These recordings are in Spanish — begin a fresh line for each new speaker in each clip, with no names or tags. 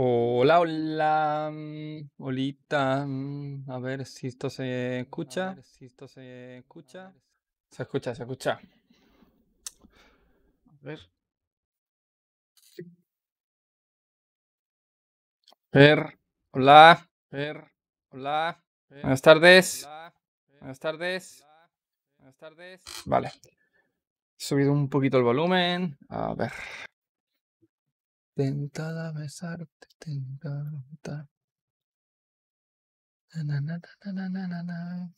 Hola, hola, mm, holita, mm, a ver si esto se escucha. si esto se escucha. Se escucha, se escucha. A ver. Per, hola, per, hola. Buenas tardes. Buenas tardes. Buenas tardes. Vale. He subido un poquito el volumen. A ver. Tentada a besarte, tentada. Na, na, na, na, na,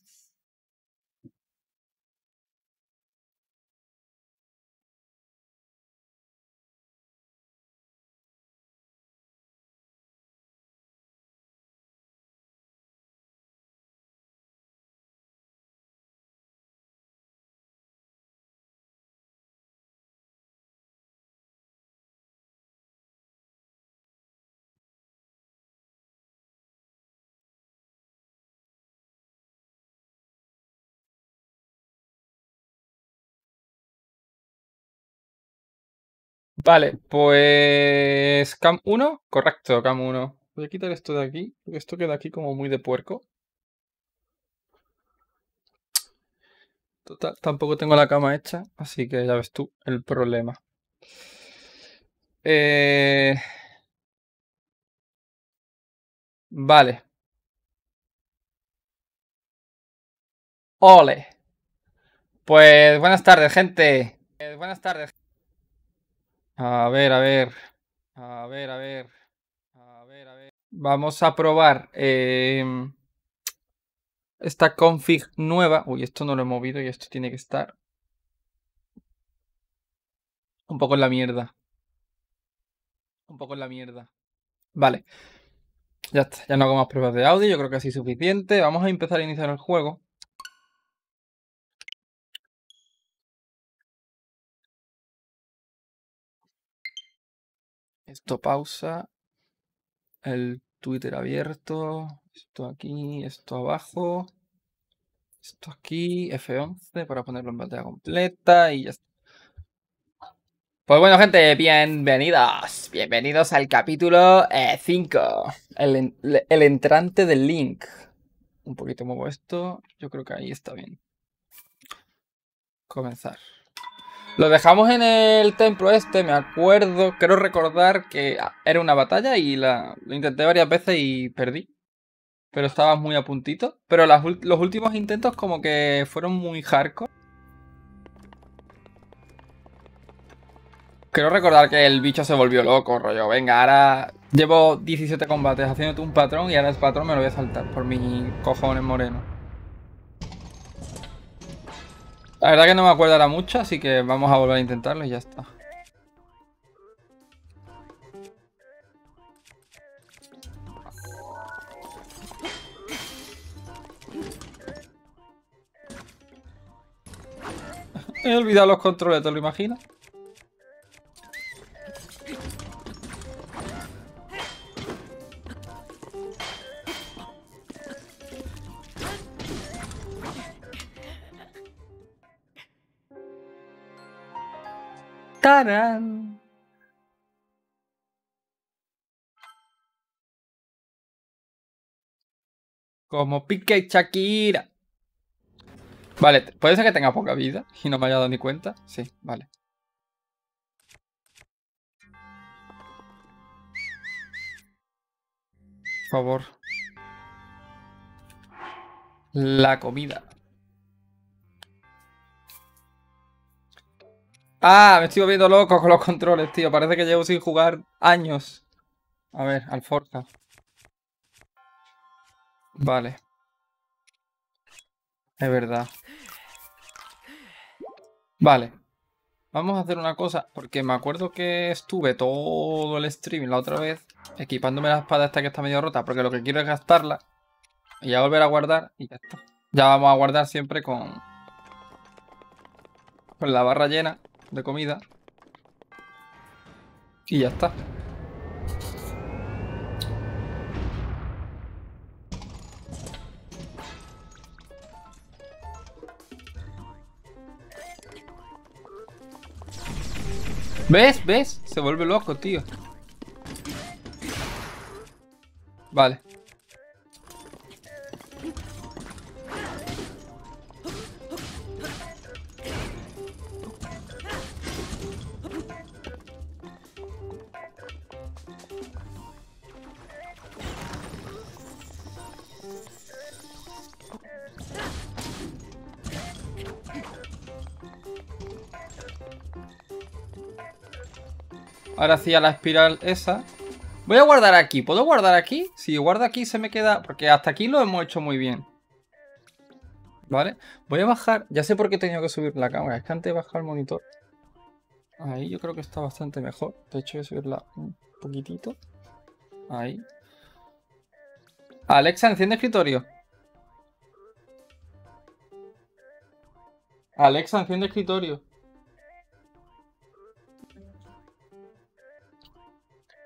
Vale, pues cam 1, correcto, cam 1. Voy a quitar esto de aquí, porque esto queda aquí como muy de puerco. Total, tampoco tengo la cama hecha, así que ya ves tú el problema. Eh... Vale. Ole. Pues buenas tardes, gente. Eh, buenas tardes. A ver, a ver. A ver, a ver. A ver, a ver. Vamos a probar em, esta config nueva. Uy, esto no lo he movido y esto tiene que estar un poco en la mierda. Un poco en la mierda. Vale. Ya está, ya no hago más pruebas de audio, yo creo que así es suficiente. Vamos a empezar a iniciar el juego. Esto pausa. El Twitter abierto. Esto aquí, esto abajo. Esto aquí, F11 para ponerlo en pantalla completa y ya está. Pues bueno, gente, bienvenidos. Bienvenidos al capítulo 5. el, el entrante del link. Un poquito muevo esto. Yo creo que ahí está bien. Comenzar. Lo dejamos en el templo este, me acuerdo. Quiero recordar que era una batalla y la, lo intenté varias veces y perdí. Pero estaba muy a puntito. Pero los últimos intentos como que fueron muy hardcore. Quiero recordar que el bicho se volvió loco, rollo. Venga, ahora llevo 17 combates haciéndote un patrón y ahora el patrón me lo voy a saltar por mis cojones morenos. La verdad que no me acuerdo ahora mucho, así que vamos a volver a intentarlo y ya está. He olvidado los controles, ¿te lo imaginas? Como Pique Shakira. Vale, puede ser que tenga poca vida y no me haya dado ni cuenta. Sí, vale. Por favor. La comida. Ah, me estoy volviendo loco con los controles, tío. Parece que llevo sin jugar años. A ver, al Forza. Vale. Es verdad. Vale. Vamos a hacer una cosa, porque me acuerdo que estuve todo el stream la otra vez equipándome la espada esta que está medio rota, porque lo que quiero es gastarla y ya volver a guardar y ya está. Ya vamos a guardar siempre con, con la barra llena de comida. Y ya está. ¿Ves? ¿Ves? Se vuelve loco, tío. Vale. Ahora sí a la espiral esa. Voy a guardar aquí. ¿Puedo guardar aquí? Si guardo aquí se me queda... Porque hasta aquí lo hemos hecho muy bien. ¿Vale? Voy a bajar... Ya sé por qué he tenido que subir la cámara. Es que antes de bajar el monitor. Ahí yo creo que está bastante mejor. De hecho voy a subirla un poquitito. Ahí. Alexa, enciende escritorio. Alexa, enciende escritorio.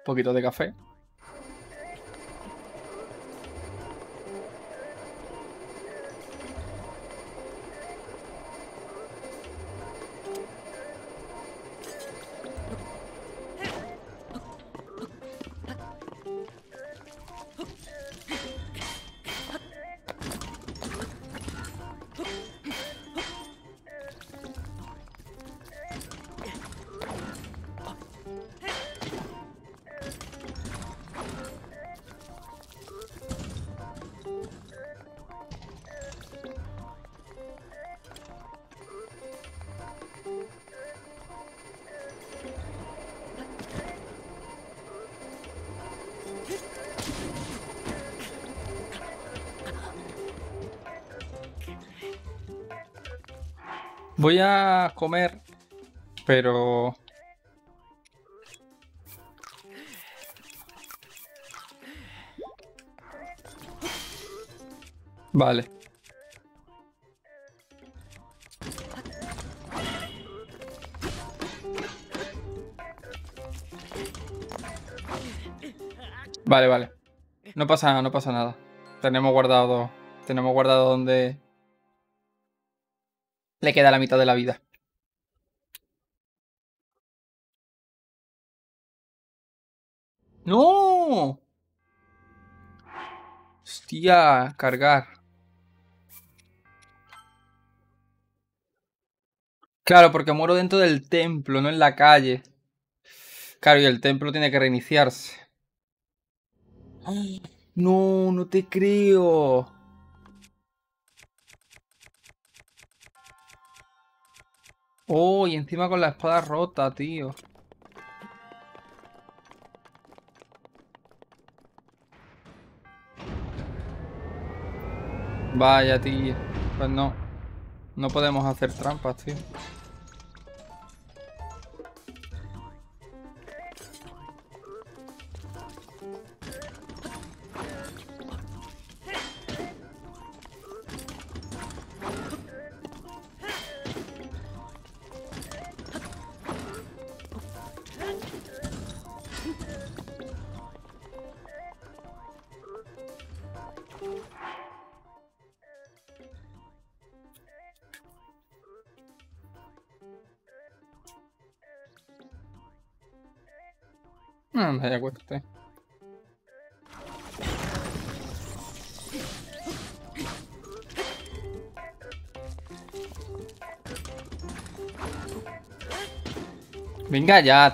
Poquito de café. Voy a comer, pero... Vale. Vale, vale. No pasa, no pasa nada. Tenemos guardado, tenemos guardado donde le queda la mitad de la vida. ¡No! Hostia, cargar. Claro, porque muero dentro del templo, no en la calle. Claro, y el templo tiene que reiniciarse. No, no te creo. Oh, y encima con la espada rota, tío. Vaya, tío. Pues no. No podemos hacer trampas, tío. Anda, ya acuéstate. Venga ya,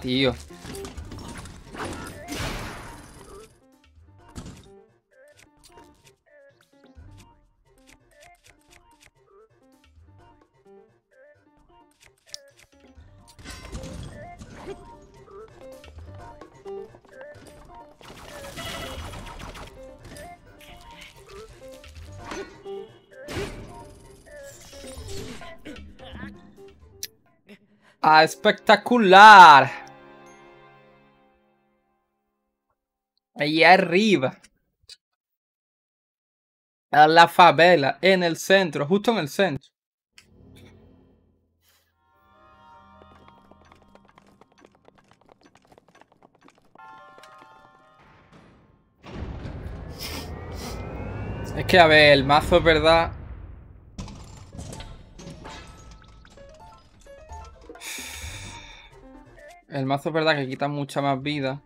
Espectacular. Ahí arriba. A la favela, en el centro, justo en el centro. Es que, a ver, el mazo es verdad El mazo es verdad que quita mucha más vida.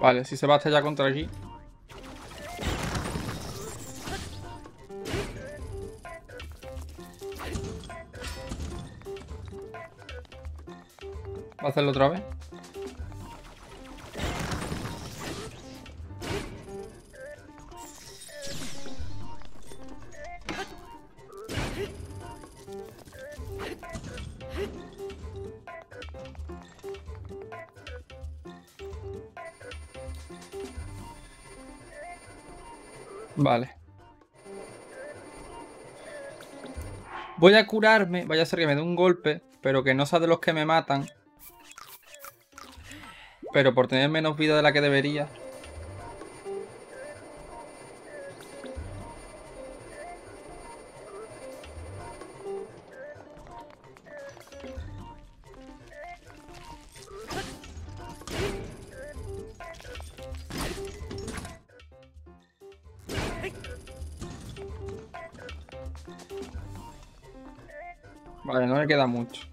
Vale, si se va hasta allá contra aquí hacerlo otra vez. Vale. Voy a curarme. Vaya a ser que me dé un golpe. Pero que no sea de los que me matan. Pero por tener menos vida de la que debería. Vale, no me queda mucho.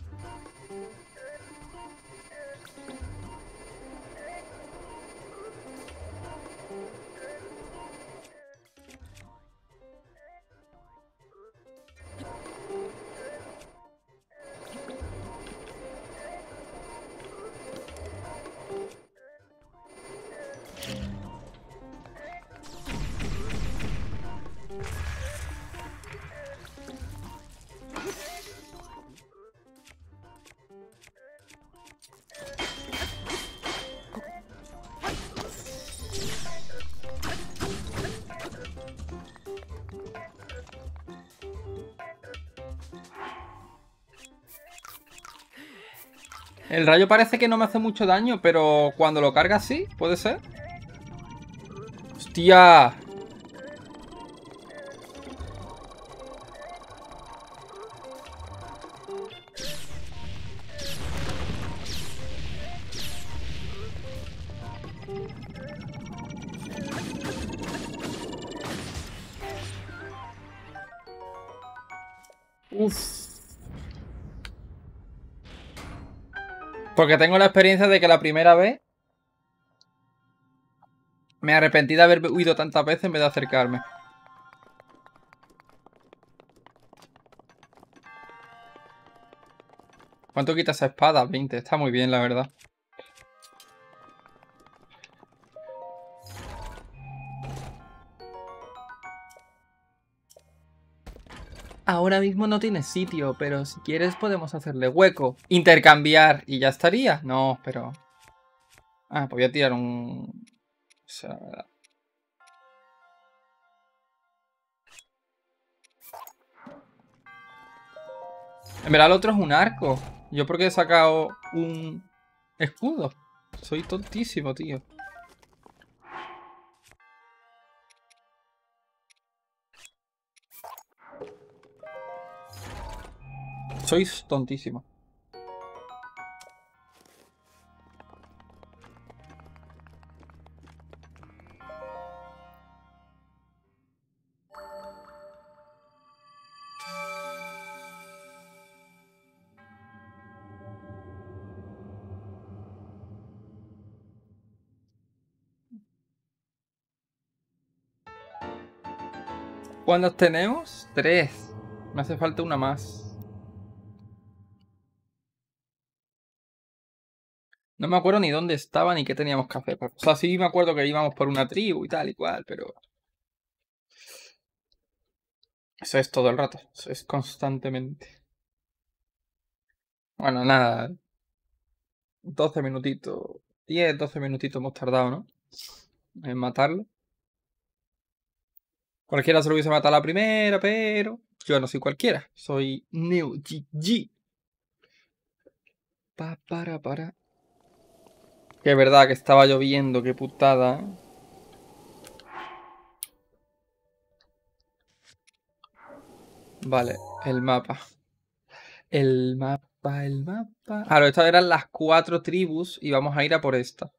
El rayo parece que no me hace mucho daño, pero cuando lo carga sí, puede ser. ¡Hostia! Uf. Porque tengo la experiencia de que la primera vez me arrepentí de haber huido tantas veces en vez de acercarme. ¿Cuánto quita esa espada? 20. Está muy bien, la verdad. Ahora mismo no tiene sitio, pero si quieres podemos hacerle hueco. Intercambiar y ya estaría. No, pero... Ah, pues voy a tirar un... O sea... En verdad el otro es un arco. Yo porque he sacado un escudo. Soy tontísimo, tío. Sois tontísimo. ¿Cuántas tenemos? Tres. Me hace falta una más. No me acuerdo ni dónde estaba ni qué teníamos que hacer. O sea, sí me acuerdo que íbamos por una tribu y tal y cual, pero... Eso es todo el rato. Eso es constantemente. Bueno, nada. 12 minutitos. 10, 12 minutitos hemos tardado, ¿no? En matarlo. Cualquiera se lo hubiese matado a la primera, pero... Yo no soy cualquiera. Soy Neo GG. Pa, para, para. Que es verdad que estaba lloviendo, qué putada. Vale, el mapa. El mapa, el mapa. Claro, estas eran las cuatro tribus y vamos a ir a por esta.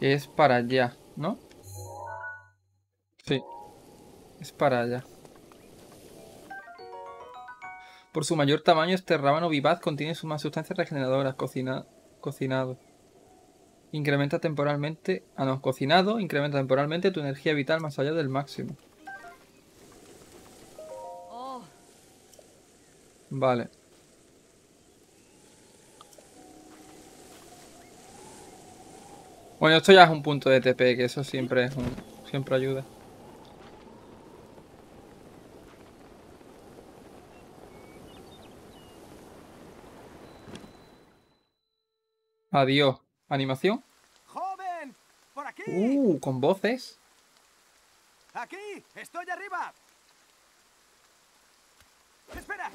Es para allá, ¿no? Sí. Es para allá. Por su mayor tamaño, este rábano vivaz contiene más sustancias regeneradoras. Cocina, cocinado. Incrementa temporalmente... Ah, no. Cocinado. Incrementa temporalmente tu energía vital más allá del máximo. Vale. Bueno, esto ya es un punto de TP, que eso siempre es un... siempre ayuda. Adiós. ¿Animación?
¡Joven! ¡Por aquí!
Uh, con voces.
¡Aquí! ¡Estoy arriba! ¡Espera!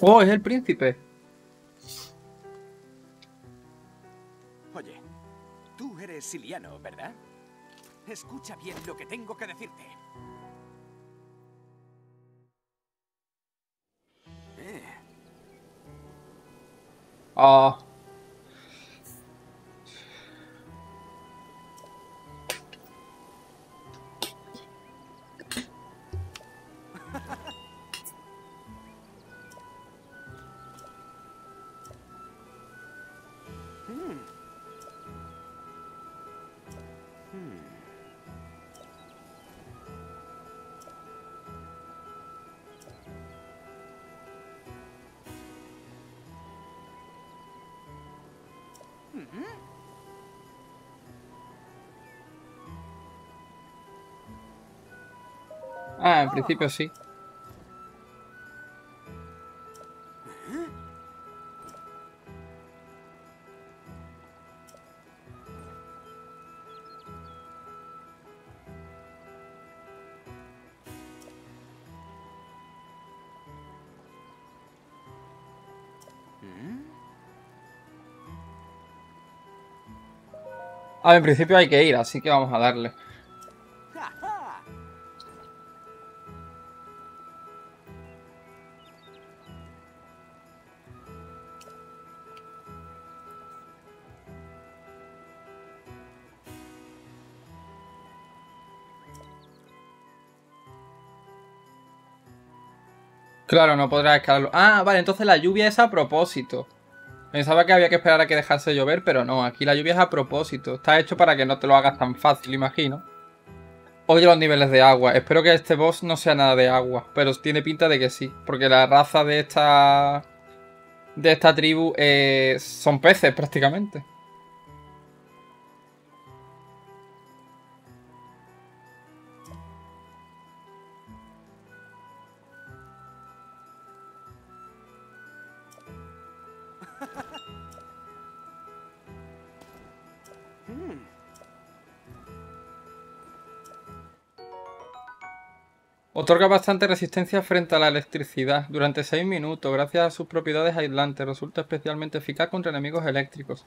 Oh, es el príncipe.
Oye, tú eres Siliano, ¿verdad? Escucha bien lo que tengo que decirte.
Ah. En principio sí. Ah, en principio hay que ir, así que vamos a darle. Claro, no podrá escalarlo. Ah, vale, entonces la lluvia es a propósito. Pensaba que había que esperar a que dejase llover, pero no, aquí la lluvia es a propósito. Está hecho para que no te lo hagas tan fácil, imagino. Oye los niveles de agua. Espero que este boss no sea nada de agua, pero tiene pinta de que sí. Porque la raza de esta... De esta tribu eh, son peces prácticamente. Otorga bastante resistencia frente a la electricidad. Durante 6 minutos, gracias a sus propiedades aislantes, resulta especialmente eficaz contra enemigos eléctricos.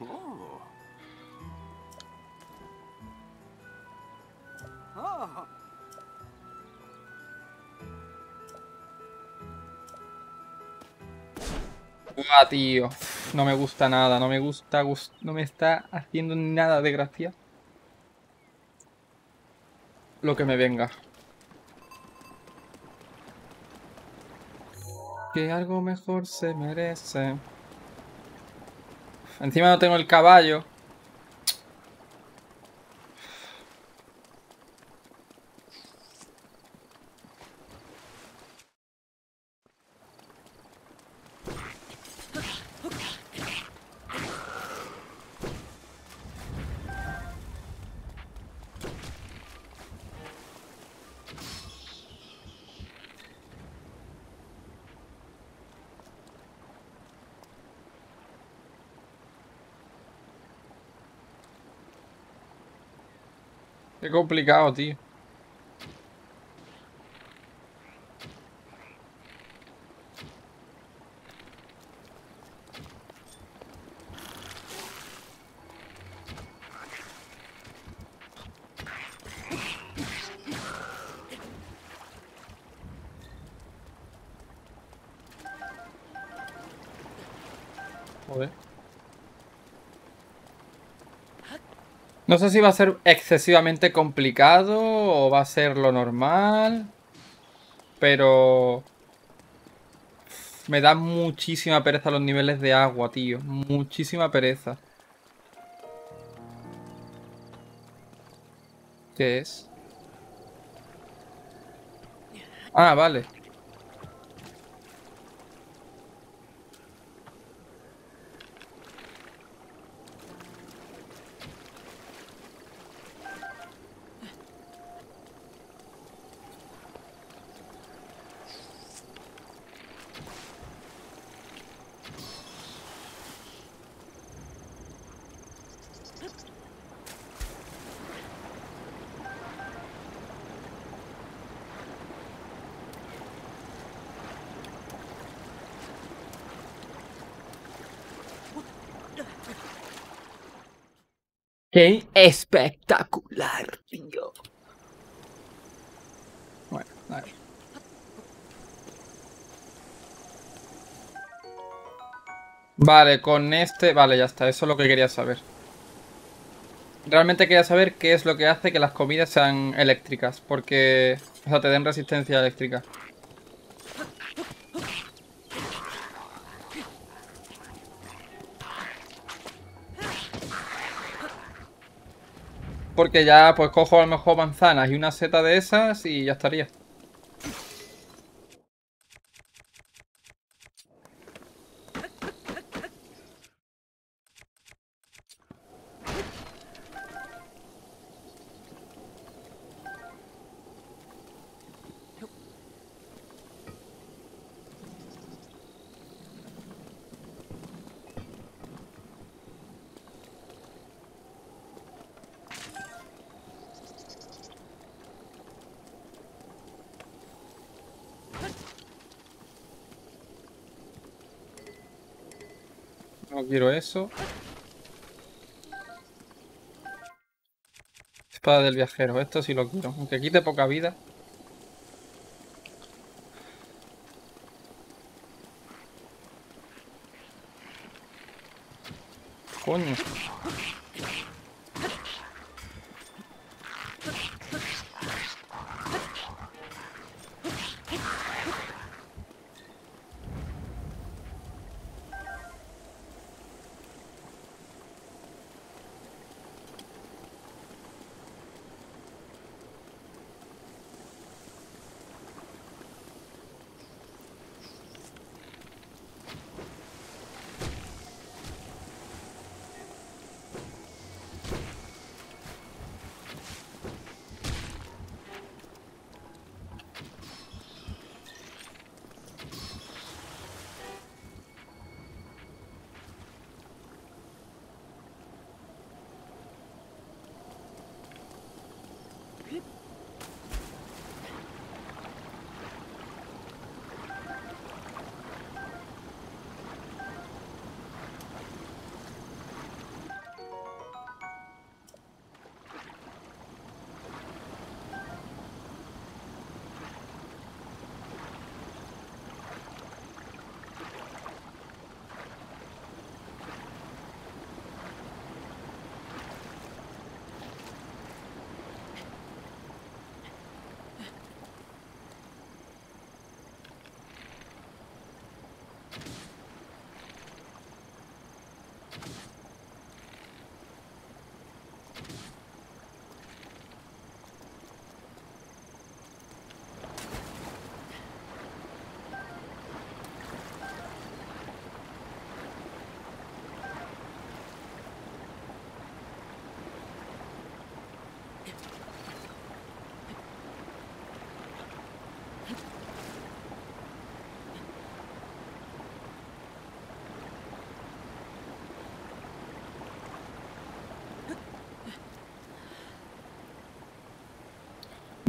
Buah, tío. No me gusta nada, no me gusta, gus- no me está haciendo nada de gracia. Lo que me venga. Que algo mejor se merece. Encima no tengo el caballo. Qué complicado, No sé si va a ser excesivamente complicado o va a ser lo normal. pero... Me da muchísima pereza los niveles de agua, tío. Muchísima pereza. ¿Qué es? Ah, vale.
¡Qué espectacular, tío!
Bueno, a ver. Vale, con este... Vale, ya está. Eso es lo que quería saber. Realmente quería saber qué es lo que hace que las comidas sean eléctricas. Porque... O sea, te den resistencia eléctrica. Porque ya pues cojo a lo mejor manzanas y una seta de esas y ya estaría. No quiero Espada del viajero, esto sí lo quiero. Aunque quite poca vida. Coño.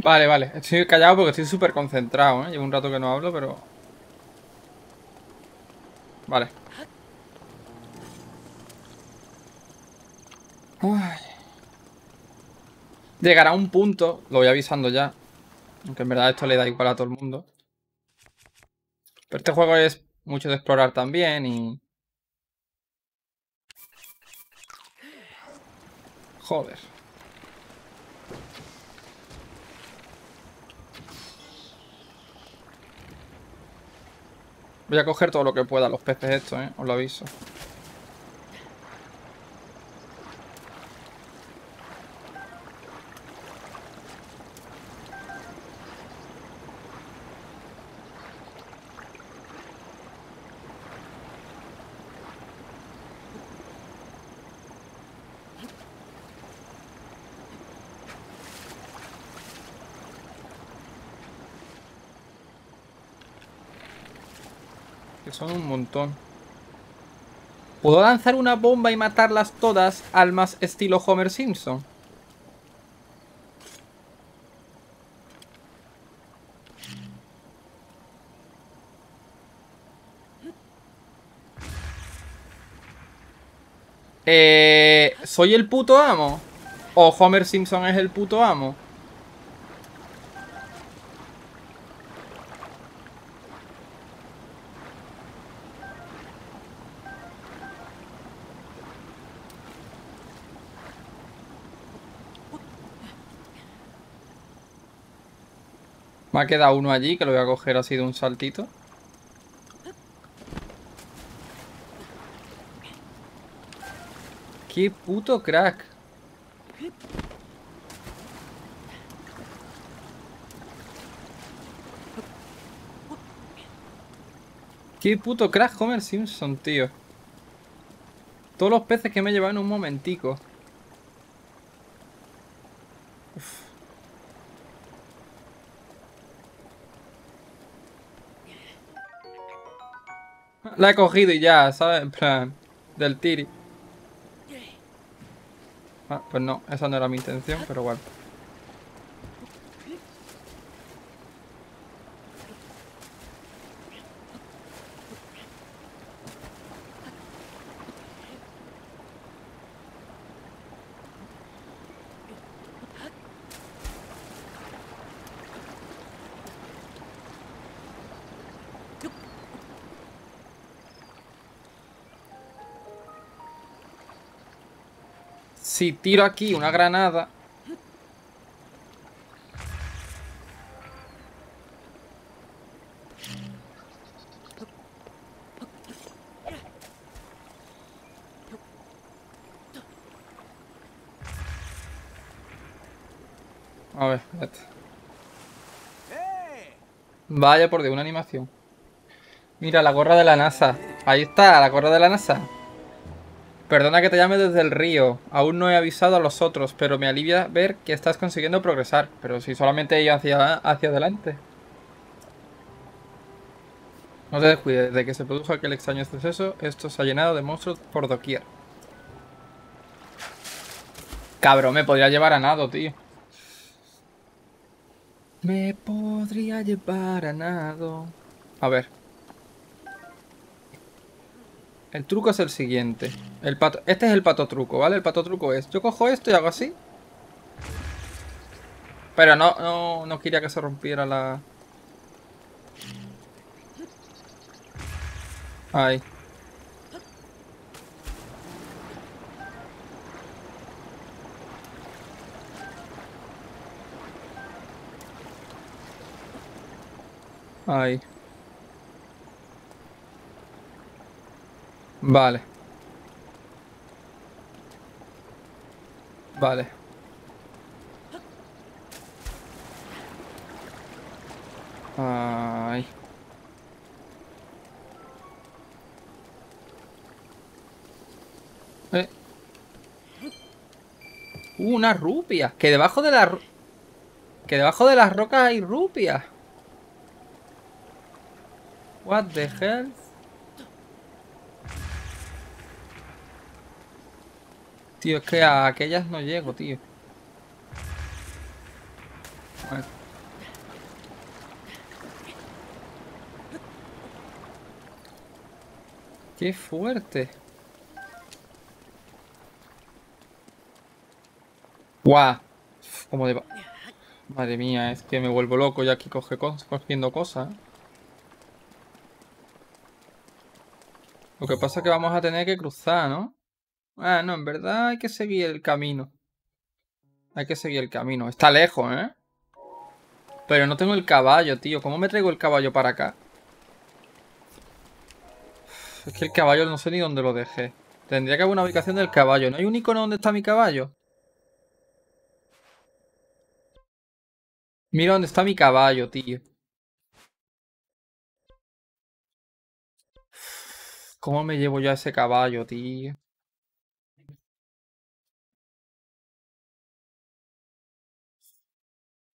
Vale, vale. Estoy callado porque estoy súper concentrado, ¿eh? Llevo un rato que no hablo, pero... Vale. Ay. Llegará un punto, lo voy avisando ya, aunque en verdad esto le da igual a todo el mundo. Pero este juego es mucho de explorar también y... Joder. Voy a coger todo lo que pueda, los peces estos, ¿eh? Os lo aviso. Que ¿Puedo lanzar una bomba y matarlas todas al más estilo Homer Simpson? Eh, ¿Soy el puto amo? ¿O Homer Simpson es el puto amo? Me ha quedado uno allí que lo voy a coger así de un saltito. ¡Qué puto crack! ¡Qué puto crack Homer Simpson, tío! Todos los peces que me he llevado en un momentico. La he cogido y ya, ¿sabes? En plan, del tiri. Ah, pues no, esa no era mi intención, pero igual. Si tiro aquí una granada... A ver. Vaya por Dios, una animación. Mira, la gorra de la NASA. Ahí está, la gorra de la NASA. Perdona que te llame desde el río. Aún no he avisado a los otros, pero me alivia ver que estás consiguiendo progresar. Pero si solamente iba hacia, hacia adelante. No te descuides, de que se produjo aquel extraño suceso, esto se ha llenado de monstruos por doquier. Cabrón, me podría llevar a nado, tío. Me podría llevar a nado. A ver. El truco es el siguiente. El pato, este es el pato truco, ¿vale? El pato truco es, yo cojo esto y hago así. Pero no, no, no quería que se rompiera la... Ahí. Ahí. Vale. Vale. Ay. Eh. Uh, una rupia. Que debajo de la... Que debajo de las rocas hay rupias. What the hell? Tío, es que a aquellas no llego, tío. ¡Qué fuerte! ¡Guau! Como de... Madre mía, es que me vuelvo loco ya aquí coge cogiendo cosas. Lo que pasa es que vamos a tener que cruzar, ¿no? Ah, no, en verdad hay que seguir el camino. Hay que seguir el camino. Está lejos, ¿eh? Pero no tengo el caballo, tío. ¿Cómo me traigo el caballo para acá? Es que el caballo no sé ni dónde lo dejé. Tendría que haber una ubicación del caballo. ¿No hay un icono donde está mi caballo? Mira dónde está mi caballo, tío. ¿Cómo me llevo yo a ese caballo, tío?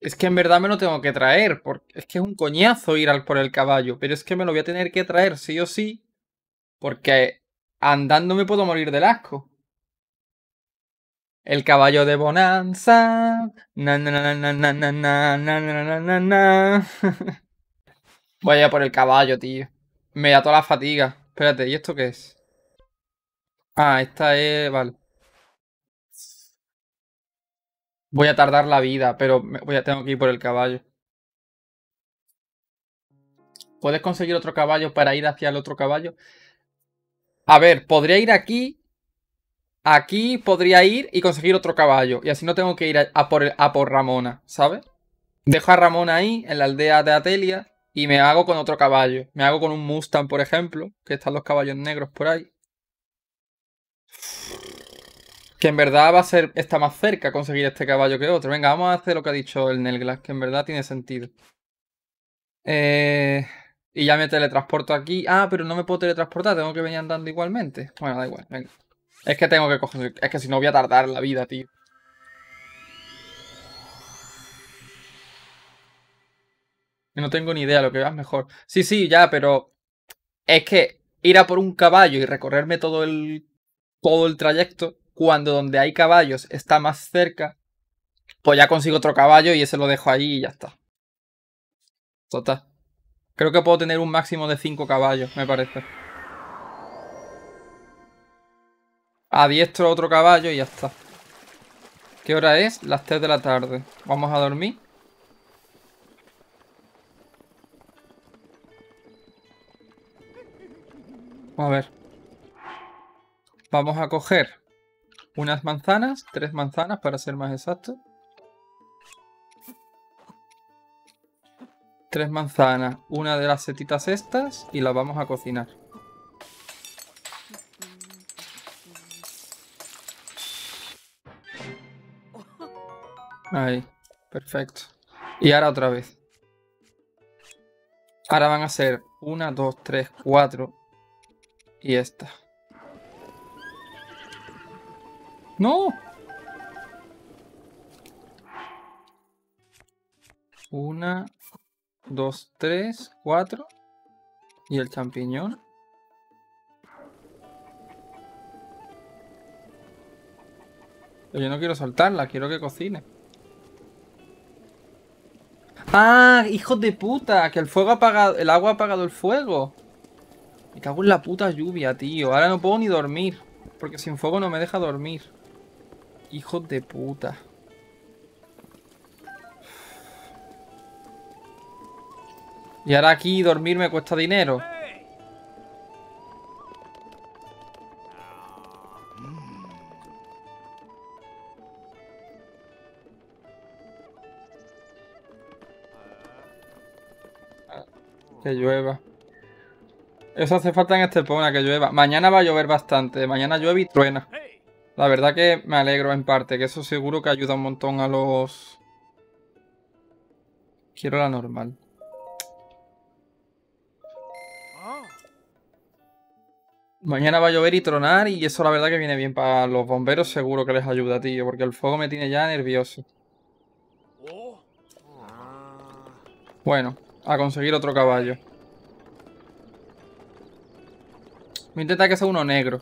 Es que en verdad me lo tengo que traer, porque es que es un coñazo ir al por el caballo, pero es que me lo voy a tener que traer sí o sí, porque andando me puedo morir del asco. El caballo de Bonanza. Na, na, Voy a por el caballo, tío. Me da toda la fatiga. Espérate, ¿y esto qué es? Ah, esta es... Vale. Voy a tardar la vida, pero voy a, tengo que ir por el caballo. ¿Puedes conseguir otro caballo para ir hacia el otro caballo? A ver, podría ir aquí. Aquí podría ir y conseguir otro caballo. Y así no tengo que ir a, a por, a por Ramona, ¿sabes? Dejo a Ramona ahí, en la aldea de Atelia, y me hago con otro caballo. Me hago con un Mustang, por ejemplo, que están los caballos negros por ahí. Que en verdad va a ser, está más cerca conseguir este caballo que otro. Venga, vamos a hacer lo que ha dicho el Nelglas, que en verdad tiene sentido. Eh, y ya me teletransporto aquí. Ah, pero no me puedo teletransportar, tengo que venir andando igualmente. Bueno, da igual, venga. Es que tengo que coger. Es que si no voy a tardar la vida, tío. No tengo ni idea, lo que veas mejor. Sí, sí, ya, pero. Es que ir a por un caballo y recorrerme todo el. todo el trayecto. Cuando donde hay caballos está más cerca. Pues ya consigo otro caballo y ese lo dejo ahí y ya está. Total. Creo que puedo tener un máximo de 5 caballos, me parece. Adiestro otro caballo y ya está. ¿Qué hora es? Las 3 de la tarde. Vamos a dormir. A ver. Vamos a coger unas manzanas, tres manzanas para ser más exacto. Tres manzanas, una de las setitas estas y las vamos a cocinar. Ahí, perfecto. Y ahora otra vez. Ahora van a ser una, dos, tres, cuatro. Y esta. ¡No! Una, dos, tres, cuatro. Y el champiñón. Pero yo no quiero soltarla, quiero que cocine. ¡Ah! ¡Hijos de puta! Que el fuego ha apagado. El agua ha apagado el fuego. Me cago en la puta lluvia, tío. Ahora no puedo ni dormir. Porque sin fuego no me deja dormir. Hijos de puta. Y ahora aquí dormir me cuesta dinero. Que llueva. Eso hace falta en Estepona, que llueva. Mañana va a llover bastante. Mañana llueve y truena. La verdad que me alegro en parte, que eso seguro que ayuda un montón a los... Quiero la normal. Mañana va a llover y tronar y eso la verdad que viene bien para los bomberos, seguro que les ayuda, tío, porque el fuego me tiene ya nervioso. Bueno, a conseguir otro caballo. Voy a intentar que sea uno negro.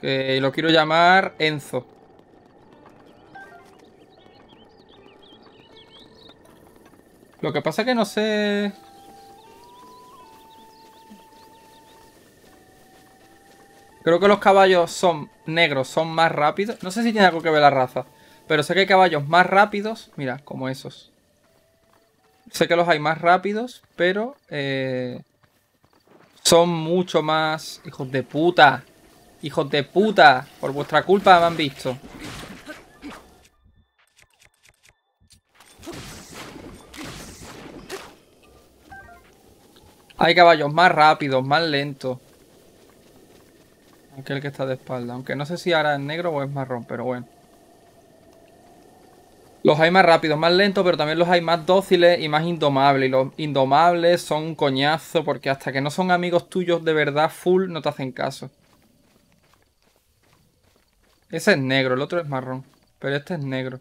Que lo quiero llamar Enzo. Lo que pasa es que no sé... Creo que los caballos son negros, son más rápidos. No sé si tiene algo que ver la raza. Pero sé que hay caballos más rápidos. Mira, como esos. Sé que los hay más rápidos, pero... eh, son mucho más... Hijos de puta. Hijos de puta. Por vuestra culpa me han visto. Hay caballos más rápidos, más lentos. Aquel que está de espalda. Aunque no sé si ahora es negro o es marrón, pero bueno. Los hay más rápidos, más lentos, pero también los hay más dóciles y más indomables. Y los indomables son un coñazo porque hasta que no son amigos tuyos de verdad full no te hacen caso. Ese es negro, el otro es marrón. Pero este es negro.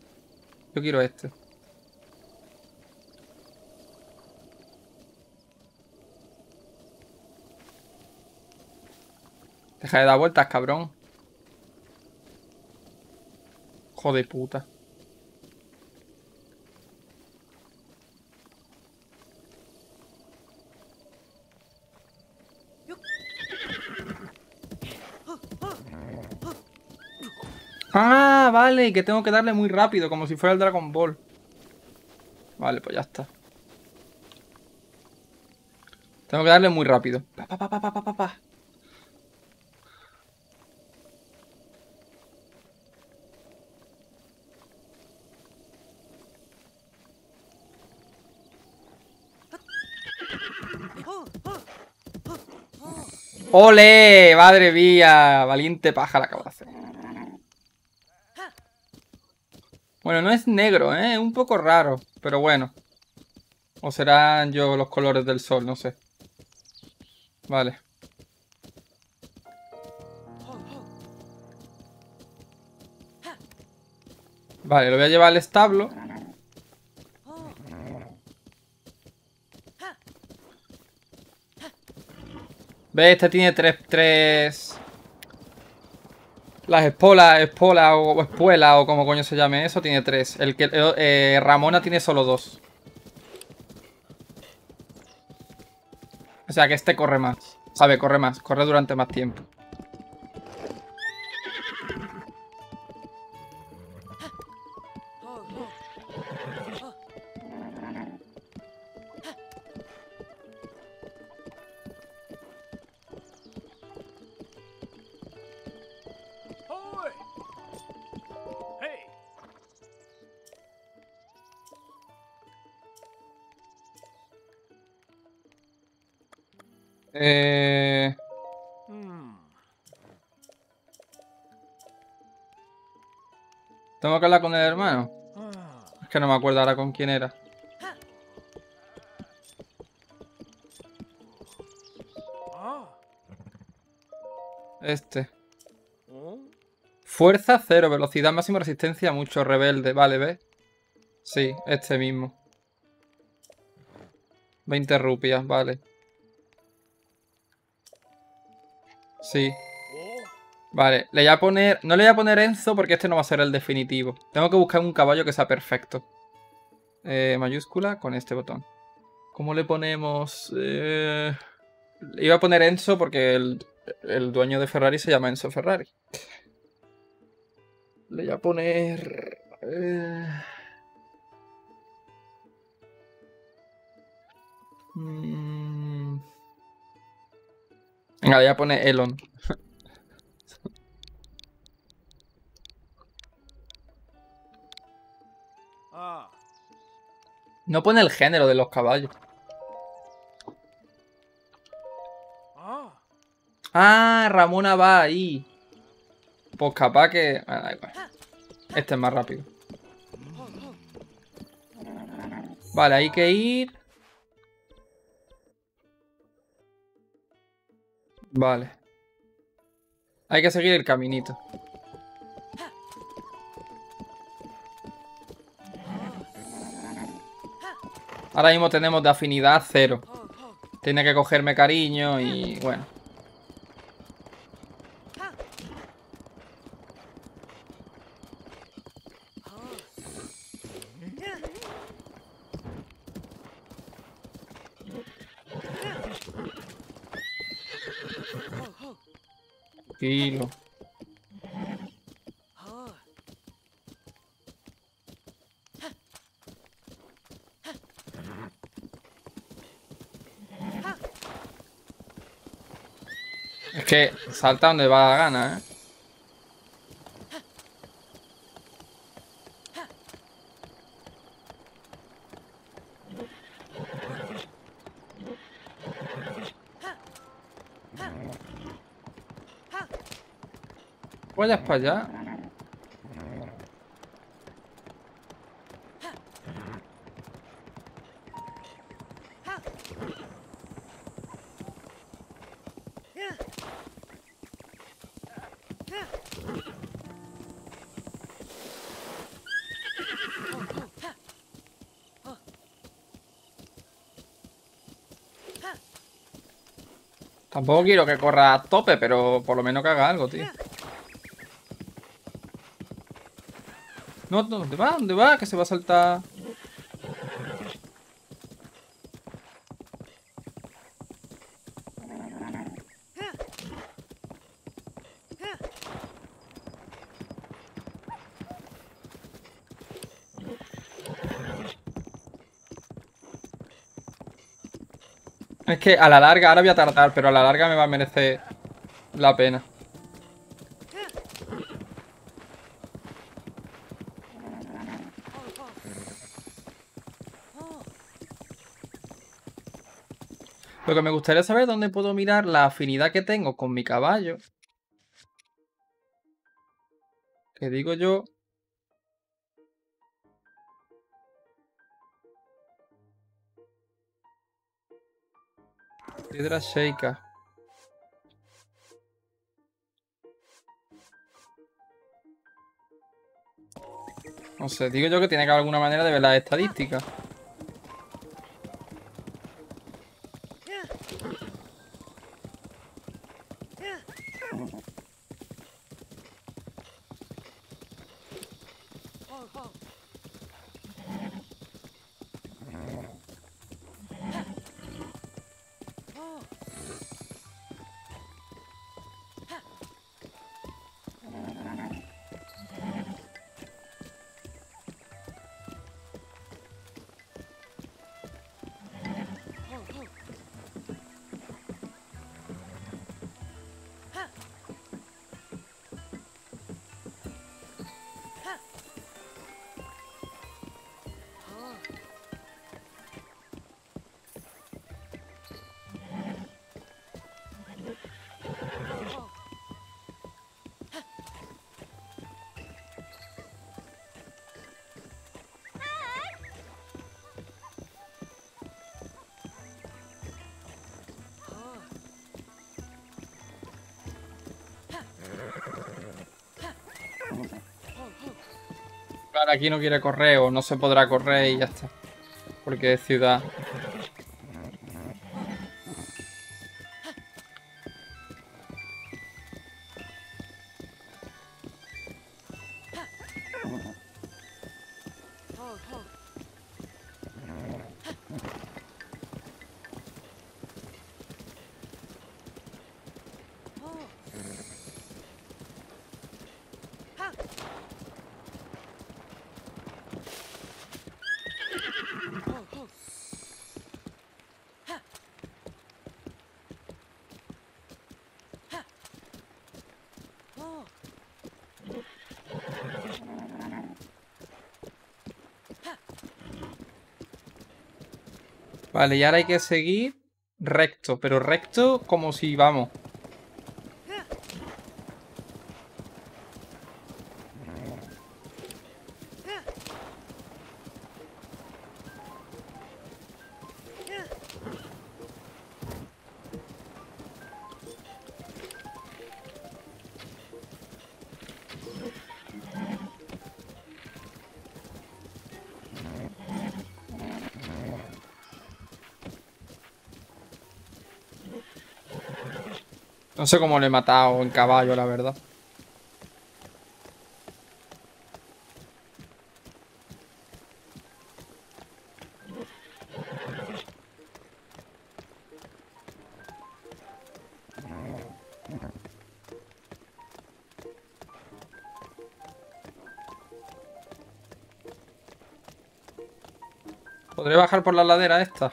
Yo quiero este. Deja de dar vueltas, cabrón. Joder puta. Ah, vale, que tengo que darle muy rápido, como si fuera el Dragon Ball. Vale, pues ya está. Tengo que darle muy rápido. Pa, pa, pa, pa, pa, pa, pa. ¡Ole! ¡Madre mía! Valiente paja la acabo de hacer. Bueno, no es negro, ¿eh? Es un poco raro, pero bueno. O serán yo los colores del sol, no sé. Vale. Vale, lo voy a llevar al establo. ¿Ves? Este tiene tres, tres... Las espolas, espola o espuela o como coño se llame eso, tiene tres. El que eh, Ramona tiene solo dos. O sea que este corre más. Sabe, corre más. Corre durante más tiempo. Eh... ¿Tengo que hablar con el hermano? Es que no me acuerdo ahora con quién era. Este. Fuerza cero, velocidad máxima, resistencia mucho, rebelde. Vale, ¿ves? Sí, este mismo. 20 rupias, vale. Sí.
Oh.
Vale, le voy a poner... No le voy a poner Enzo porque este no va a ser el definitivo. Tengo que buscar un caballo que sea perfecto. Eh, mayúscula con este botón. ¿Cómo le ponemos...? Eh, le Iba a poner Enzo porque el, el dueño de Ferrari se llama Enzo Ferrari. Le voy a poner... eh, mm, Venga, voy a poner Elon. No pone el género de los caballos.
Ah.
Ramona va ahí. Pues capaz que... ah, igual. Este es más rápido. Vale, hay que ir... Vale. Hay que seguir el caminito. Ahora mismo tenemos de afinidad cero. Tiene que cogerme cariño y bueno. Es que salta donde va la gana, ¿eh? Vayas para allá. Tampoco quiero que corra a tope, pero por lo menos que haga algo, tío. No, ¿dónde va? ¿Dónde va? Que se va a saltar. Es que a la larga, ahora voy a tardar, pero a la larga me va a merecer la pena. Lo que me gustaría saber es dónde puedo mirar la afinidad que tengo con mi caballo. Que digo yo... Piedra Sheikah. No sé, digo yo que tiene que haber alguna manera de ver las estadísticas. Aquí no quiere correr o no se podrá correr y ya está. Porque es ciudad. Vale, y ahora hay que seguir recto, pero recto como si vamos. No sé cómo le he matado en caballo, la verdad. ¿Podré bajar por la ladera esta?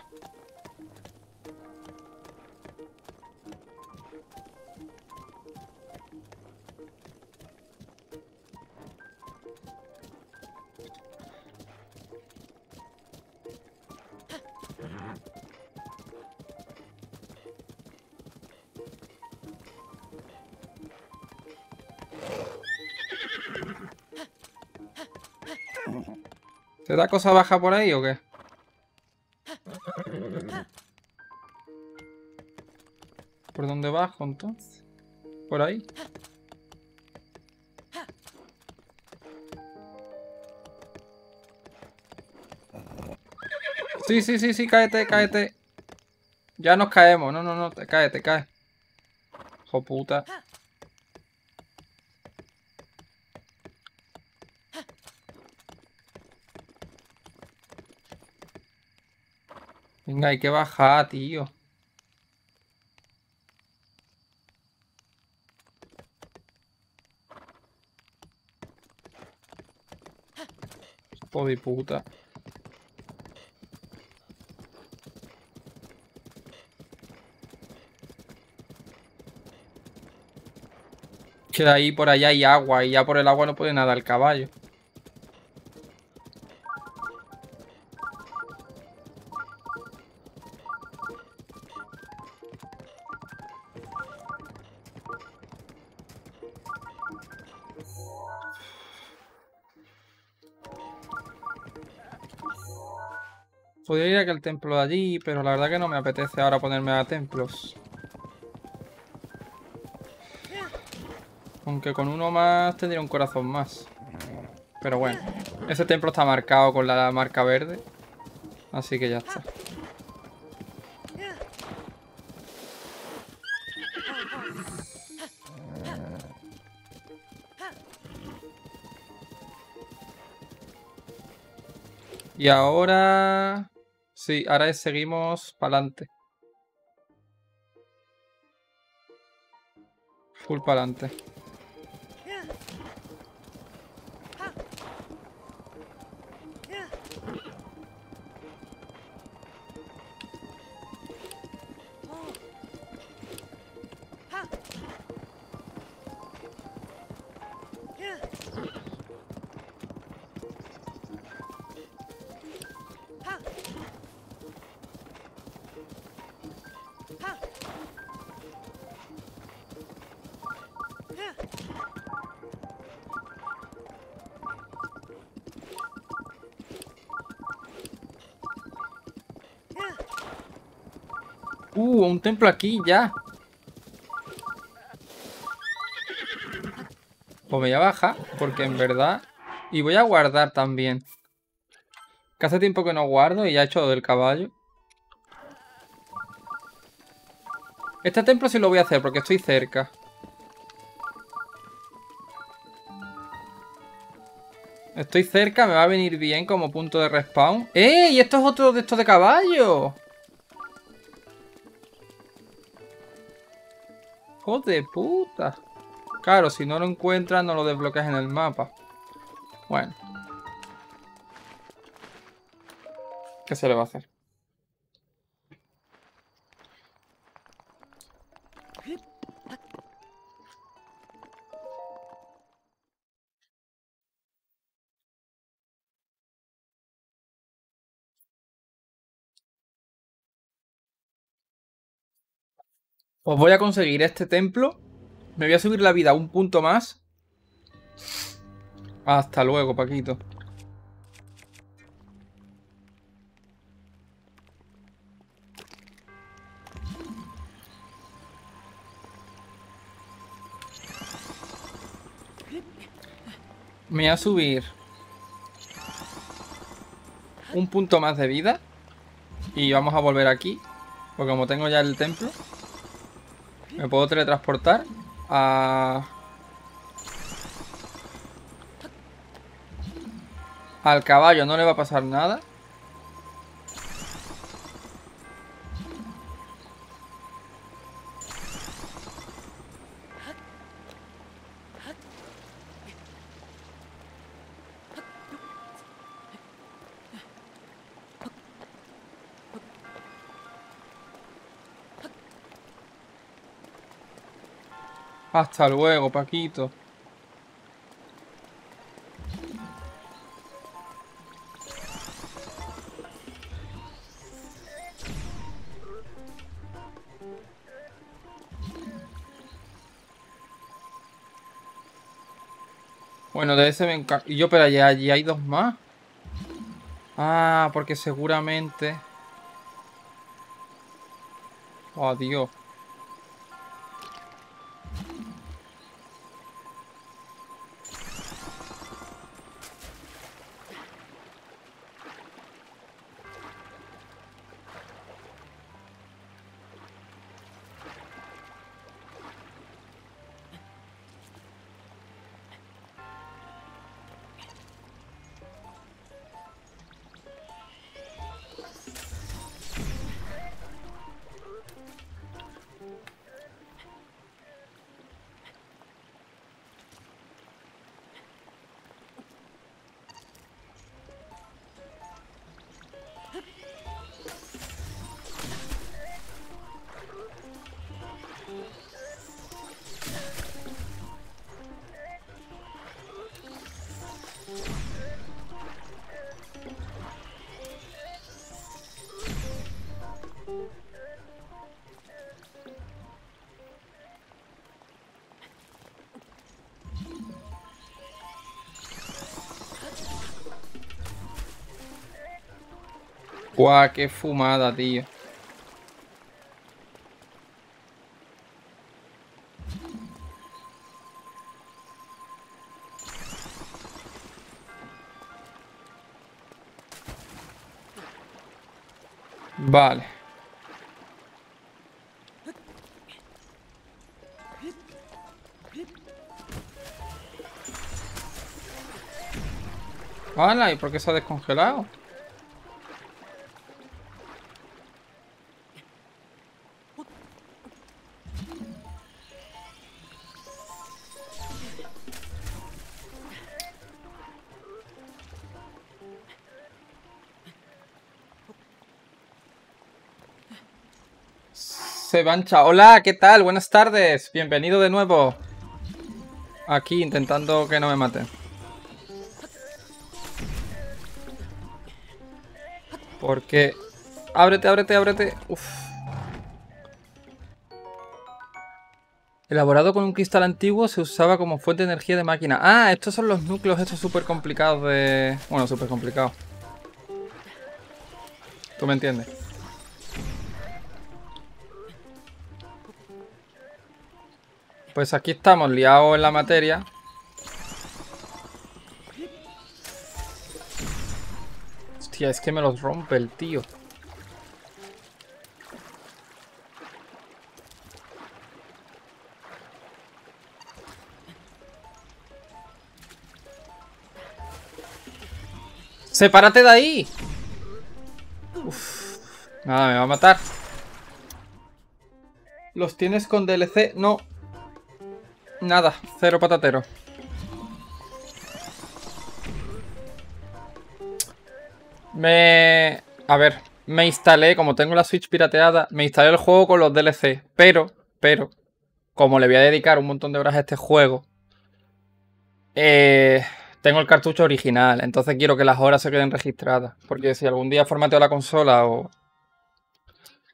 ¿Te da cosa baja por ahí o qué? ¿Por dónde bajo entonces? ¿Por ahí? Sí, sí, sí, sí, cáete, cáete. Ya nos caemos. No, no, no, te cae. Hijo puta. Venga, hay que bajar, tío. Hijo puta. Que de ahí por allá hay agua y ya por el agua no puede nadar el caballo. A aquel templo de allí, pero la verdad que no me apetece ahora ponerme a templos. Aunque con uno más tendría un corazón más. Pero bueno, ese templo está marcado con la marca verde. Así que ya está. Y ahora... Sí, ahora seguimos para adelante. Full para adelante. Templo aquí ya. Pues me voy a bajar, porque en verdad... Y voy a guardar también. Que hace tiempo que no guardo y ya he hecho del caballo. Este templo sí lo voy a hacer porque estoy cerca. Estoy cerca, me va a venir bien como punto de respawn. ¡Eh! Y esto es otro de estos de caballo. ¡Joder puta! Claro, si no lo encuentras no lo desbloqueas en el mapa. Bueno. ¿Qué se le va a hacer? Pues voy a conseguir este templo. Me voy a subir la vida un punto más. Hasta luego, Paquito. Me voy a subir un punto más de vida. Y vamos a volver aquí. Porque como tengo ya el templo. Me puedo teletransportar a... Al caballo no le va a pasar nada. Hasta luego, Paquito. Bueno, de ese me encanta. Y yo, pero allí, allí hay dos más. Ah, porque seguramente... Oh, Dios. Guau, qué fumada, tío. Vale. ¡Hala! ¿Y por qué se ha descongelado? Sebancha, hola, ¿qué tal? Buenas tardes, bienvenido de nuevo. Aquí intentando que no me maten. Porque... Ábrete, ábrete, ábrete. Uf. Elaborado con un cristal antiguo, se usaba como fuente de energía de máquina. Ah, estos son los núcleos estos súper complicados de... Bueno, súper complicados. ¿Tú me entiendes? Pues aquí estamos liados en la materia. Hostia, es que me los rompe el tío. ¡Sepárate de ahí! Uf. Nada, me va a matar. ¿Los tienes con DLC? No. Nada, cero patatero. Me... A ver, me instalé, como tengo la Switch pirateada, me instalé el juego con los DLC. Pero, pero, como le voy a dedicar un montón de horas a este juego, eh, tengo el cartucho original. Entonces quiero que las horas se queden registradas. Porque si algún día formateo la consola o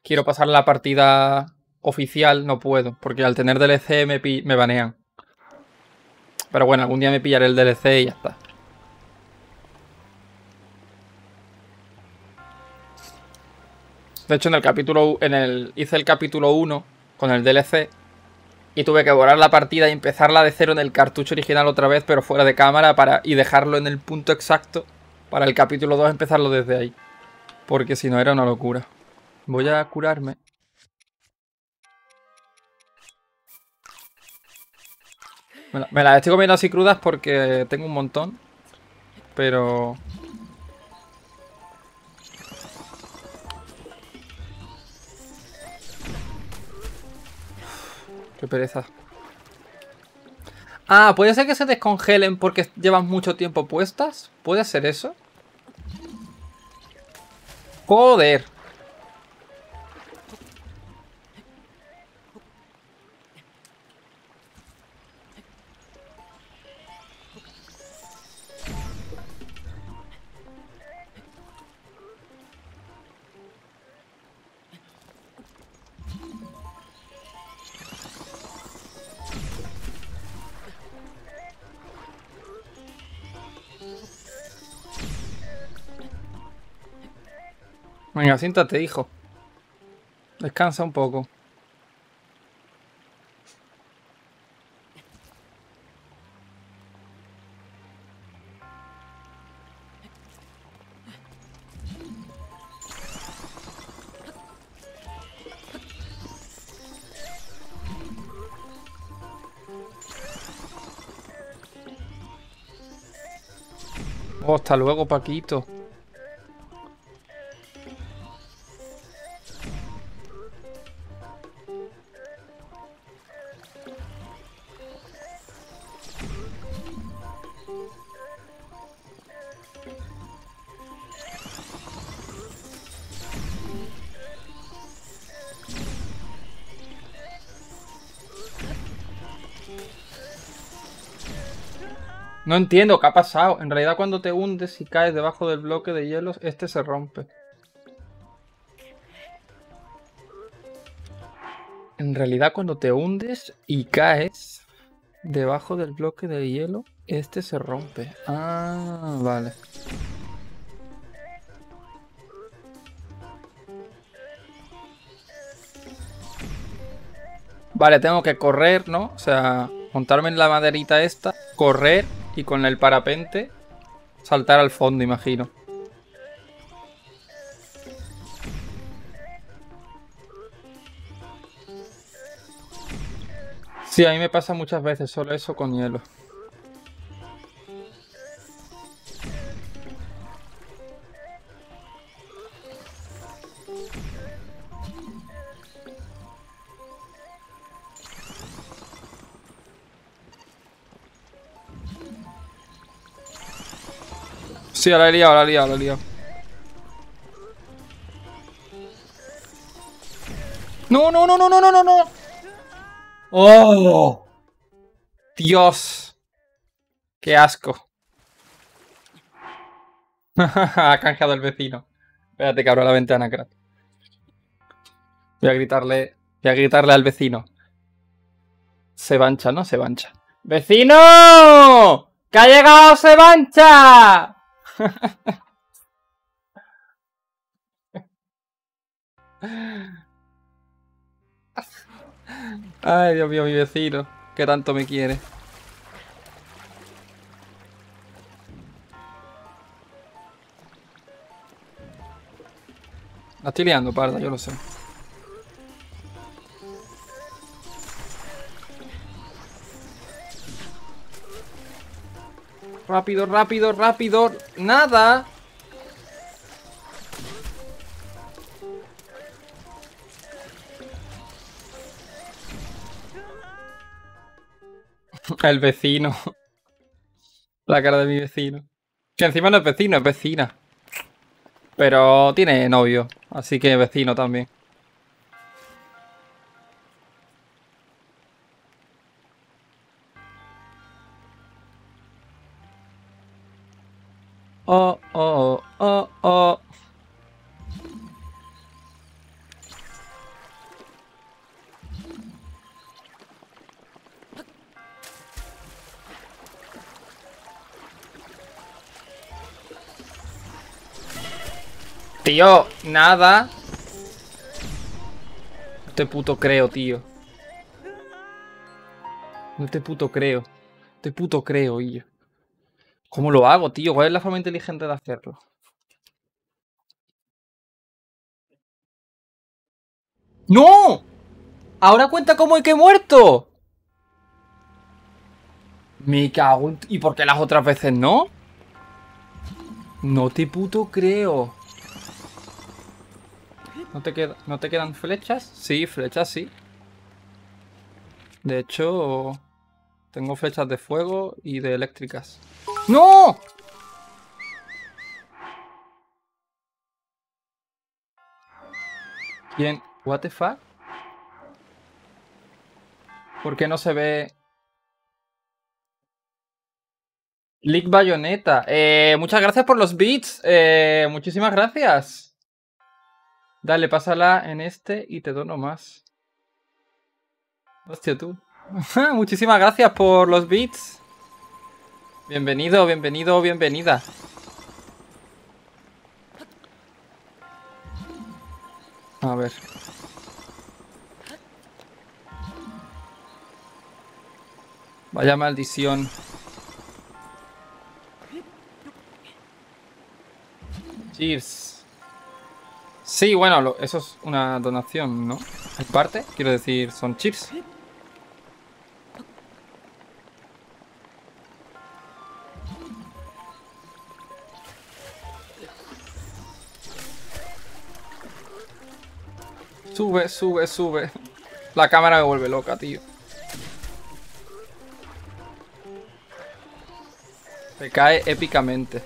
quiero pasar la partida oficial, no puedo. Porque al tener DLC me, me banean. Pero bueno, algún día me pillaré el DLC y ya está. De hecho, en el capítulo. En el. Hice el capítulo 1 con el DLC. Y tuve que borrar la partida y empezarla de cero en el cartucho original otra vez, pero fuera de cámara, para. Y dejarlo en el punto exacto. Para el capítulo 2 empezarlo desde ahí. Porque si no era una locura. Voy a curarme. Me, las estoy comiendo así crudas porque tengo un montón. Pero... Qué pereza. Ah, ¿puede ser que se descongelen porque llevan mucho tiempo puestas? ¿Puede ser eso? Joder. Venga, siéntate, hijo. Descansa un poco. Hasta luego, Paquito. No entiendo qué ha pasado. En realidad cuando te hundes y caes debajo del bloque de hielo, este se rompe. En realidad cuando te hundes y caes debajo del bloque de hielo, este se rompe. Ah, vale. Vale, tengo que correr, ¿no? O sea, montarme en la maderita esta, correr y con el parapente saltar al fondo, imagino. Sí, a mí me pasa muchas veces, solo eso con hielo. Sí, la he liado, la he liado, la he liado. No, no, no, no, no, no, no, no. Oh. Dios. Qué asco. ha canjeado el vecino. Espérate que abro la ventana, crack. Voy a gritarle. Voy a gritarle al vecino. Se bancha, ¿no? Se bancha. ¡Vecino! ¡Que ha llegado Sebancha! Ay, Dios mío, mi vecino. Que tanto me quiere. La estoy liando, parda, yo lo sé. Rápido, rápido, rápido. Nada. El vecino. La cara de mi vecino. Que encima no es vecino, es vecina. Pero tiene novio, así que vecino también. Oh, oh, oh, oh. Tío, nada. No te puto creo, tío. No te puto creo. No te puto creo, yo. ¿Cómo lo hago, tío? ¿Cuál es la forma inteligente de hacerlo? ¡No! Ahora cuenta cómo hay que he muerto. Me cago en... ¿Y por qué las otras veces no? No te puto creo. ¿No te. ¿No te quedan flechas? Sí, flechas sí. De hecho, tengo flechas de fuego y de eléctricas. ¡No! ¿Quién? ¿What the fuck? ¿Por qué no se ve? Lick Bayonetta. Eh, muchas gracias por los beats. Eh, muchísimas gracias. Dale, pásala en este y te dono más. Hostia, tú. muchísimas gracias por los beats. Bienvenido, bienvenido, bienvenida. ver. Vaya maldición. Cheers. Sí, bueno, eso es una donación, ¿no? ¿Hay parte? Quiero decir, son chips. Sube, sube, sube. La cámara me vuelve loca, tío. Se cae épicamente.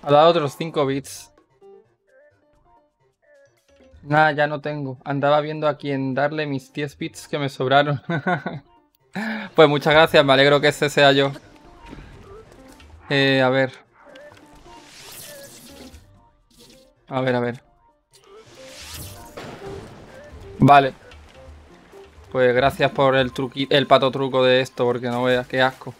Ha dado otros 5 bits. Nada, ya no tengo. Andaba viendo a quién darle mis 10 bits que me sobraron. pues muchas gracias, me alegro que ese sea yo. Eh, a ver. A ver, a ver. Vale. Pues gracias por el truqui el pato truco de esto, porque no veas qué asco.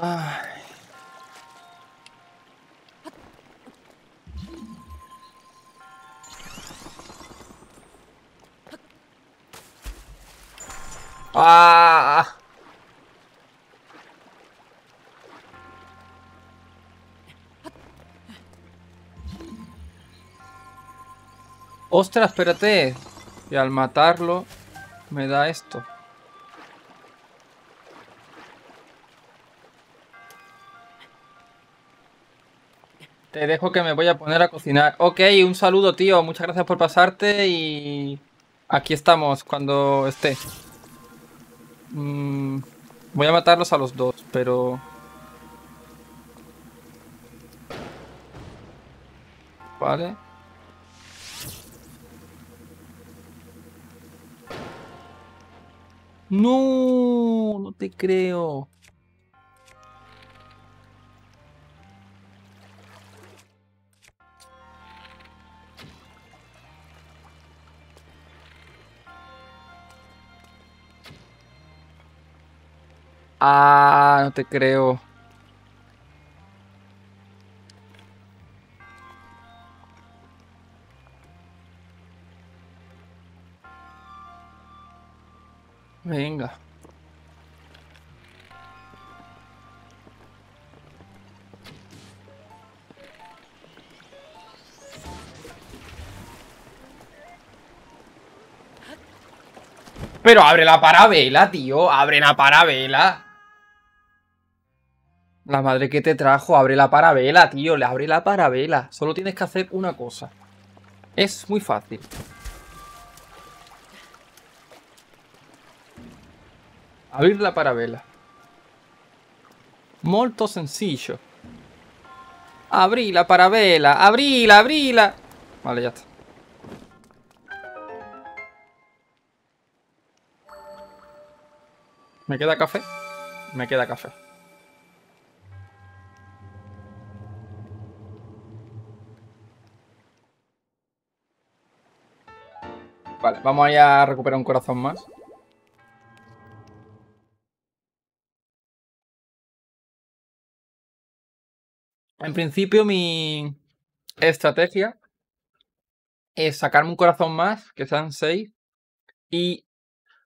Ay. ¡Ah! ¡Ostras, espérate! Y al matarlo me da esto. Te dejo que me voy a poner a cocinar. Ok, un saludo, tío. Muchas gracias por pasarte y... Aquí estamos cuando esté. Mm, voy a matarlos a los dos, pero... Vale. No, no te creo. Ah, no te creo. Venga. Pero abre la parabela, tío. Abre la parabela. La madre que te trajo, abre la parabela, tío. Le abre la parabela. Solo tienes que hacer una cosa. Es muy fácil. Abrir la parabela. Molto sencillo. Abrí la parabela. Abrila, abrila. Vale, ya está. ¿Me queda café? Me queda café. Vale, vamos a ir a recuperar un corazón más. En principio mi estrategia es sacarme un corazón más, que sean 6, y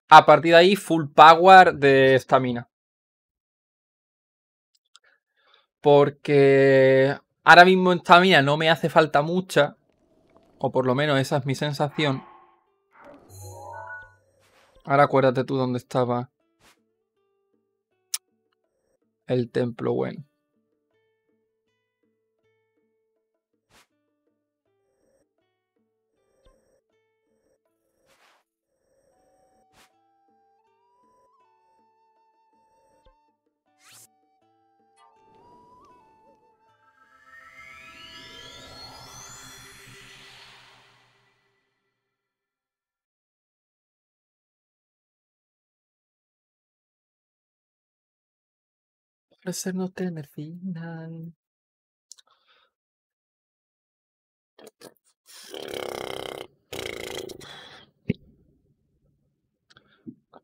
a partir de ahí full power de estamina. Porque ahora mismo estamina no me hace falta mucha, o por lo menos esa es mi sensación. Ahora acuérdate tú dónde estaba el templo bueno. Ofrecernos tener final.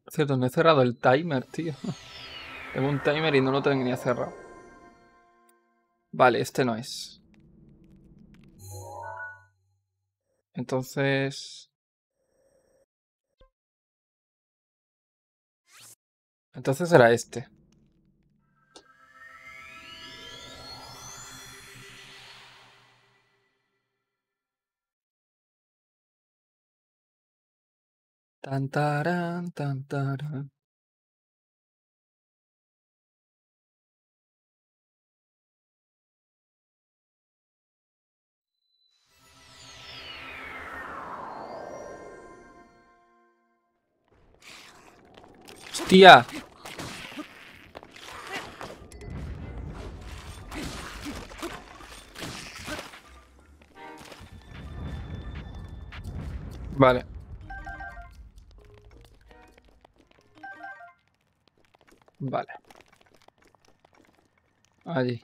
Cierto, no he cerrado el timer, tío. Tengo un timer y no lo tenía cerrado. Vale, este no es. Entonces... Entonces era este. Tan tarán, tan tarán. ¡Hostia! Vale. Vale. Allí.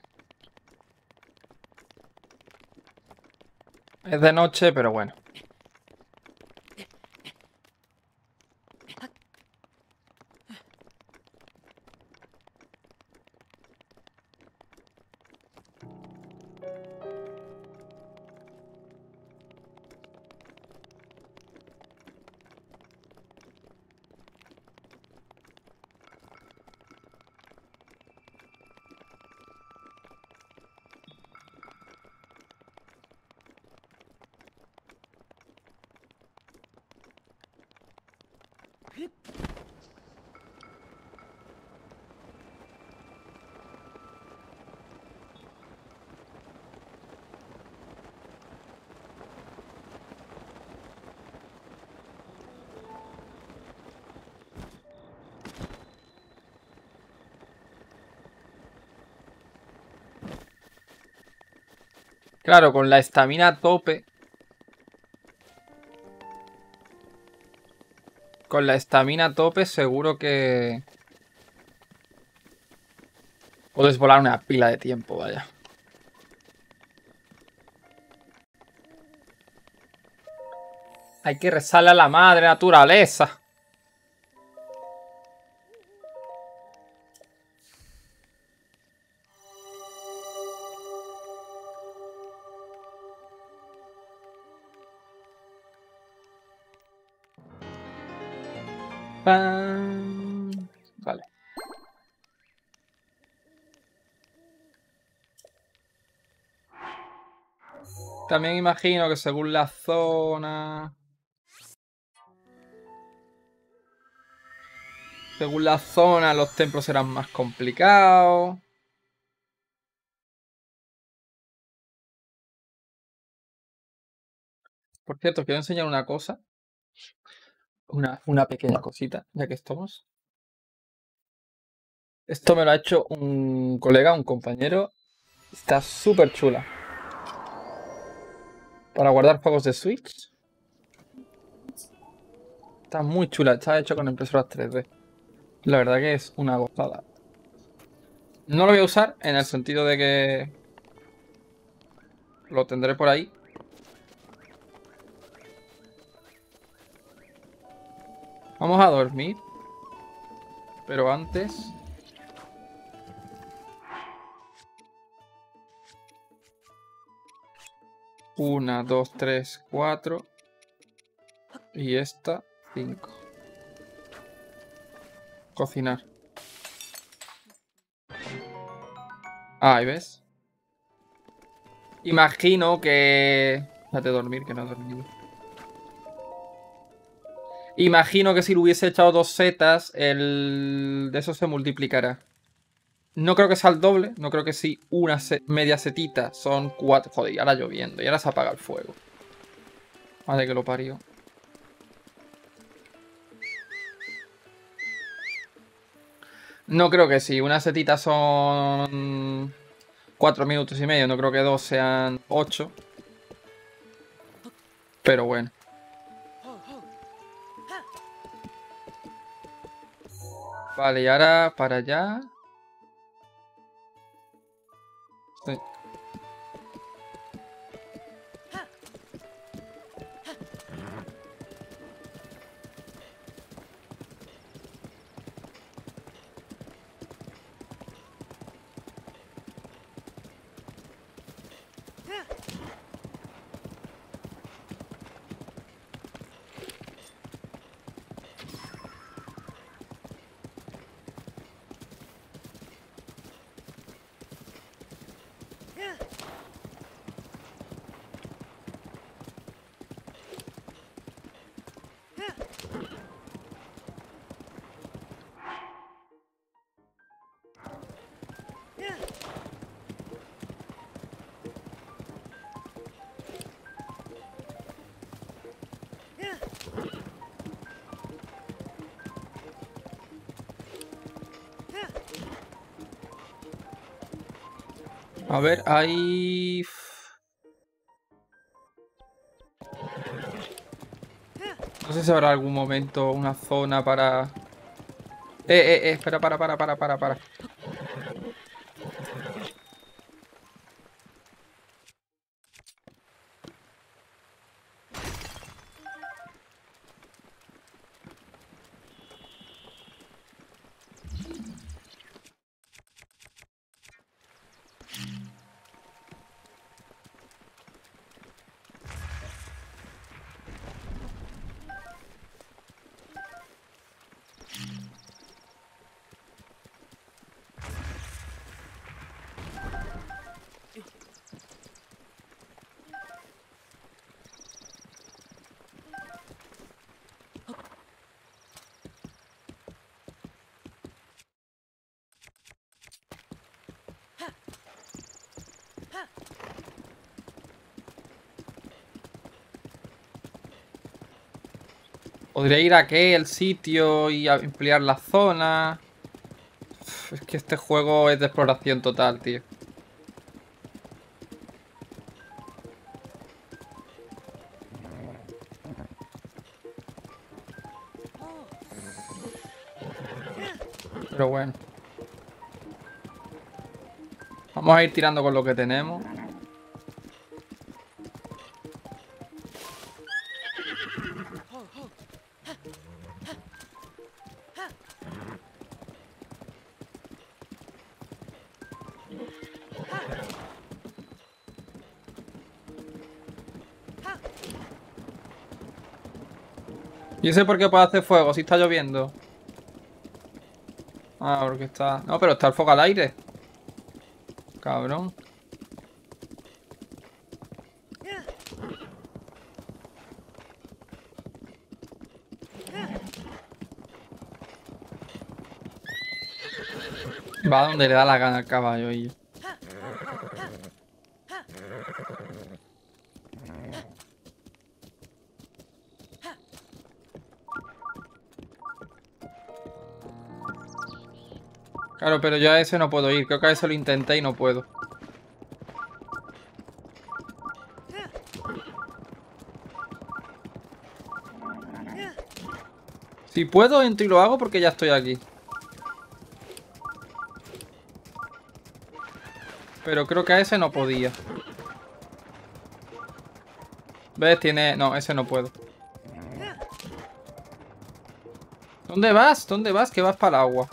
Es de noche, pero bueno. Claro, con la estamina a tope. Con la estamina a tope seguro que... Puedes volar una pila de tiempo, vaya. Hay que rezarle a la madre naturaleza. También imagino que según la zona... Según la zona, los templos serán más complicados. Por cierto, quiero enseñar una cosa. Una, una pequeña cosita, ya que estamos. Esto me lo ha hecho un colega, un compañero. Está súper chula. Para guardar juegos de Switch. Está muy chula, está hecho con impresoras 3D. La verdad que es una gozada. No lo voy a usar en el sentido de que lo tendré por ahí. Vamos a dormir. Pero antes... Una, dos, tres, cuatro. Y esta, cinco. Cocinar. Ahí ves. Imagino que... Déjate dormir, que no has dormido. Imagino que si le hubiese echado dos setas, el de eso se multiplicará. No creo que sea el doble, no creo que si una media setita son cuatro. Joder, y ahora lloviendo, y ahora se apaga el fuego. Madre que lo parió. No creo que si una setita son cuatro minutos y medio, no creo que dos sean ocho. Pero bueno. Vale, y ahora para allá. Sí. A ver, hay... No sé si habrá algún momento, una zona para... Eh, eh, eh, espera, para, para, para, para, para. Podría ir a aquel sitio y ampliar la zona. Es que este juego es de exploración total, tío. Pero bueno. Vamos a ir tirando con lo que tenemos. ¿Y ese por qué puede hacer fuego si está lloviendo? Ah, porque está... No, pero está el fuego al aire. Cabrón. Va donde le da la gana al caballo y... Claro, pero yo a ese no puedo ir. Creo que a ese lo intenté y no puedo. Si puedo, entro y lo hago porque ya estoy aquí. Pero creo que a ese no podía. ¿Ves? Tiene... No, ese no puedo. ¿Dónde vas? ¿Dónde vas? Que vas para el agua.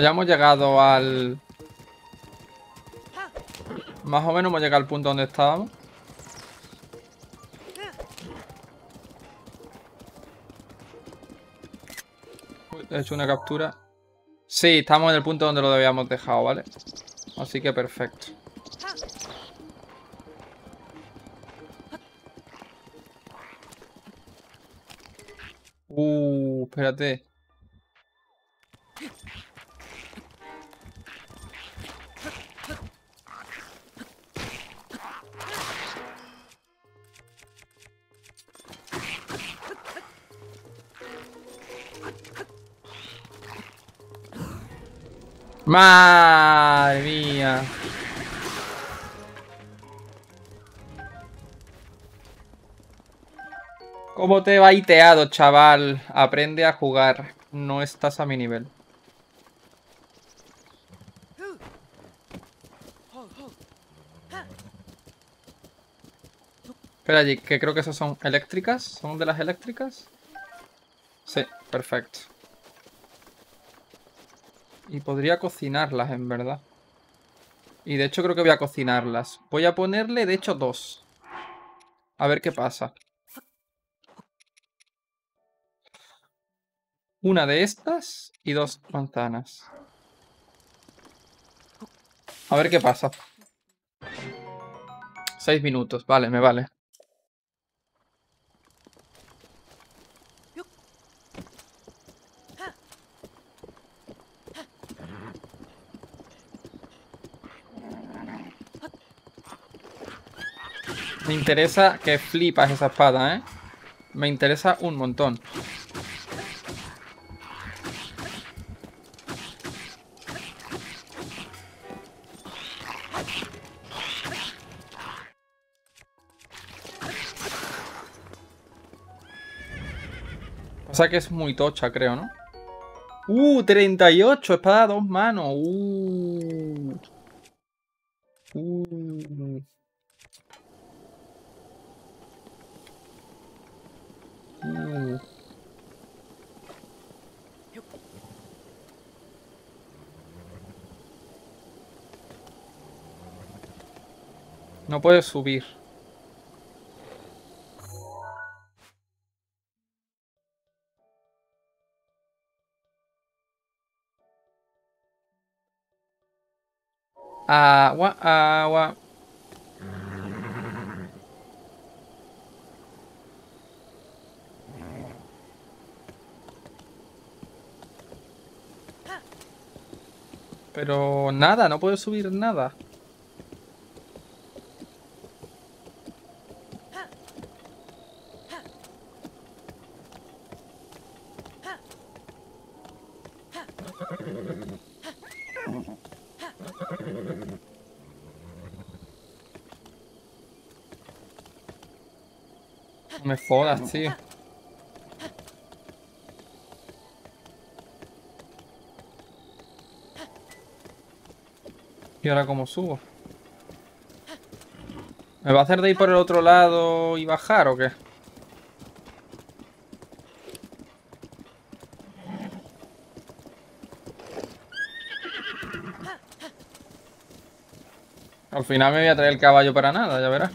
Ya hemos llegado al... Más o menos hemos llegado al punto donde estábamos. he hecho una captura. Sí, estamos en el punto donde lo habíamos dejado, ¿vale? Así que perfecto. Uh, espérate. Madre mía. ¿Cómo te va iteado, chaval? Aprende a jugar. No estás a mi nivel. Espera allí, que creo que esas son eléctricas. ¿Son de las eléctricas? Sí, perfecto. Y podría cocinarlas, en verdad. Y de hecho creo que voy a cocinarlas. Voy a ponerle, de hecho, dos. A ver qué pasa. Una de estas y dos manzanas. A ver qué pasa. Seis minutos, vale, me vale. Me interesa que flipas esa espada, ¿eh? Me interesa un montón. Pasa que es muy tocha, creo, ¿no? ¡Uh! 38, espada dos manos. ¡Uh! ¡Uh! No puedes subir. Agua, agua. Pero nada, no puedo subir nada. Me jodas, tío. ¿Y ahora cómo subo? ¿Me va a hacer de ir por el otro lado y bajar o qué? Al final me voy a traer el caballo para nada, ya verás.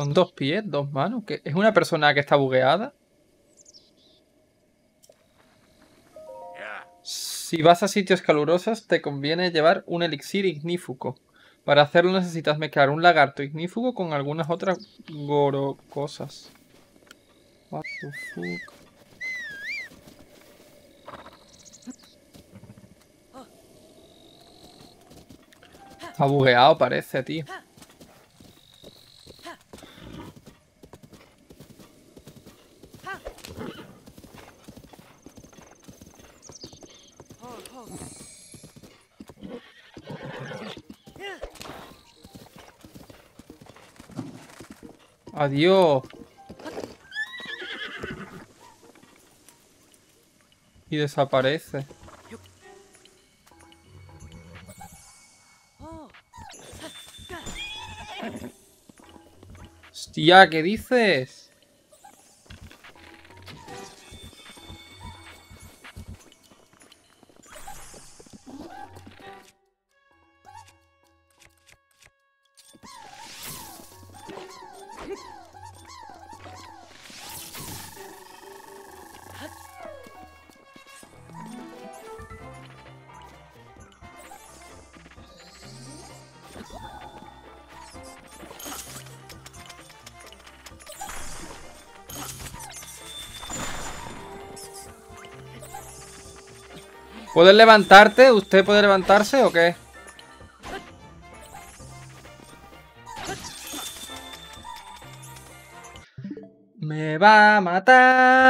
Con dos pies, dos manos. ¿Qué? ¿Es una persona que está bugueada? Si vas a sitios calurosos, te conviene llevar un elixir ignífugo. Para hacerlo necesitas mezclar un lagarto ignífugo con algunas otras gorocosas. What? Está bugueado parece, tío. Adiós. Y desaparece. Hostia, ¿qué dices? ¿Puedes levantarte? ¿Usted puede levantarse o qué? Me va a matar.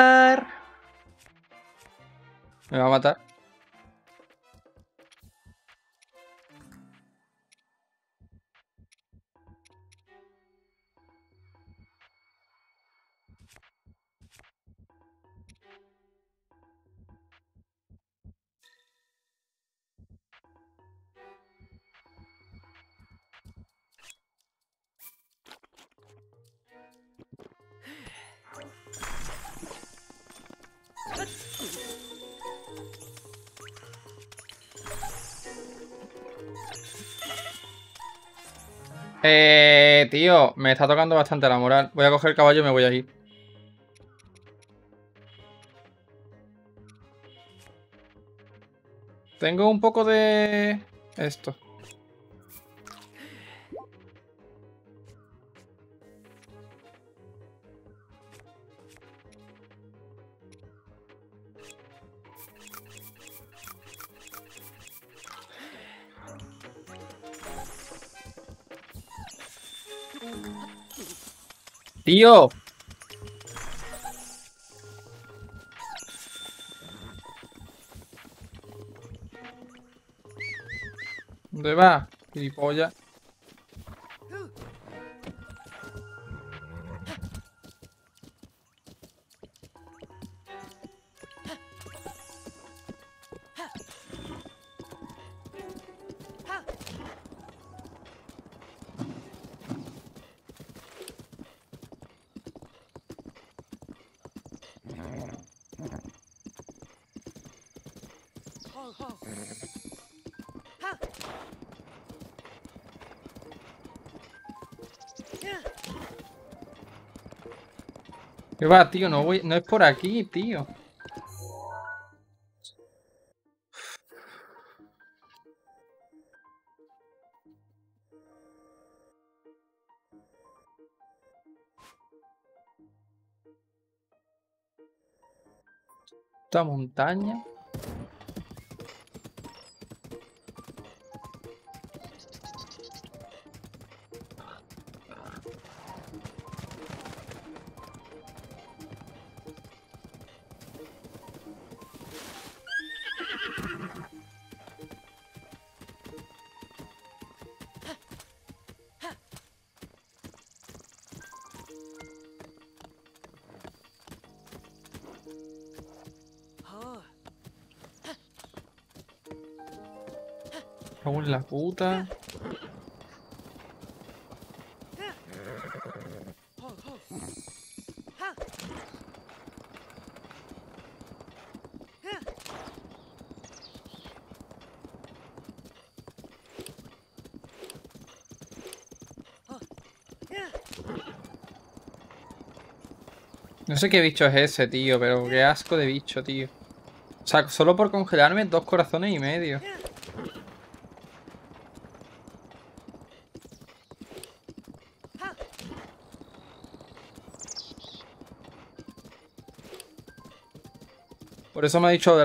Tío, me está tocando bastante la moral. Voy a coger el caballo y me voy a ir. Tengo un poco de... Esto. Tío. ¿Dónde va? Gilipollas. ¿Qué va, tío? No, voy, no es por aquí, tío. Esta montaña. La puta. No sé qué bicho es ese, tío, pero qué asco de bicho, tío. O sea, solo por congelarme dos corazones y medio. Eso me ha dicho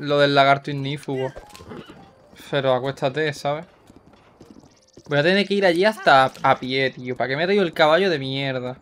lo del lagarto ignífugo. Pero acuéstate, ¿sabes? Voy a tener que ir allí hasta a pie, tío. ¿Para qué me he traído el caballo de mierda?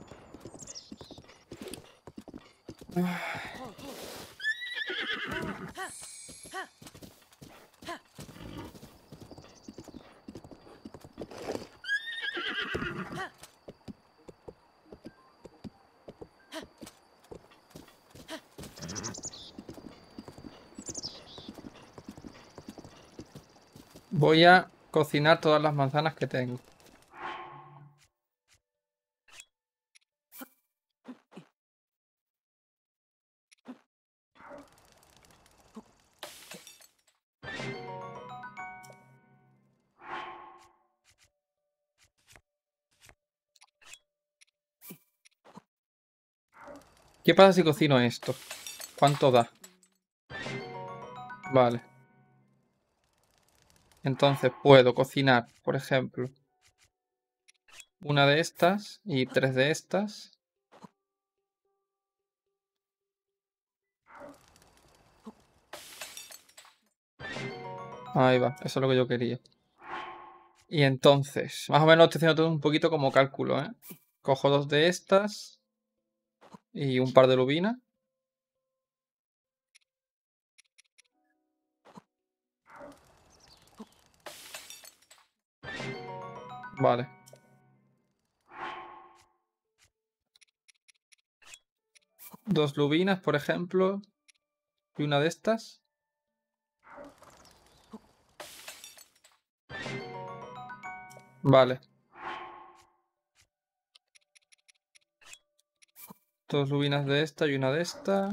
Cocinar todas las manzanas que tengo. ¿Qué pasa si cocino esto? ¿Cuánto da? Vale. Entonces puedo cocinar, por ejemplo, una de estas y tres de estas. Ahí va, eso es lo que yo quería. Y entonces, más o menos estoy haciendo todo un poquito como cálculo, ¿eh? Cojo dos de estas y un par de lubinas. Vale. Dos lubinas, por ejemplo. Y una de estas. Vale. Dos lubinas de esta y una de esta.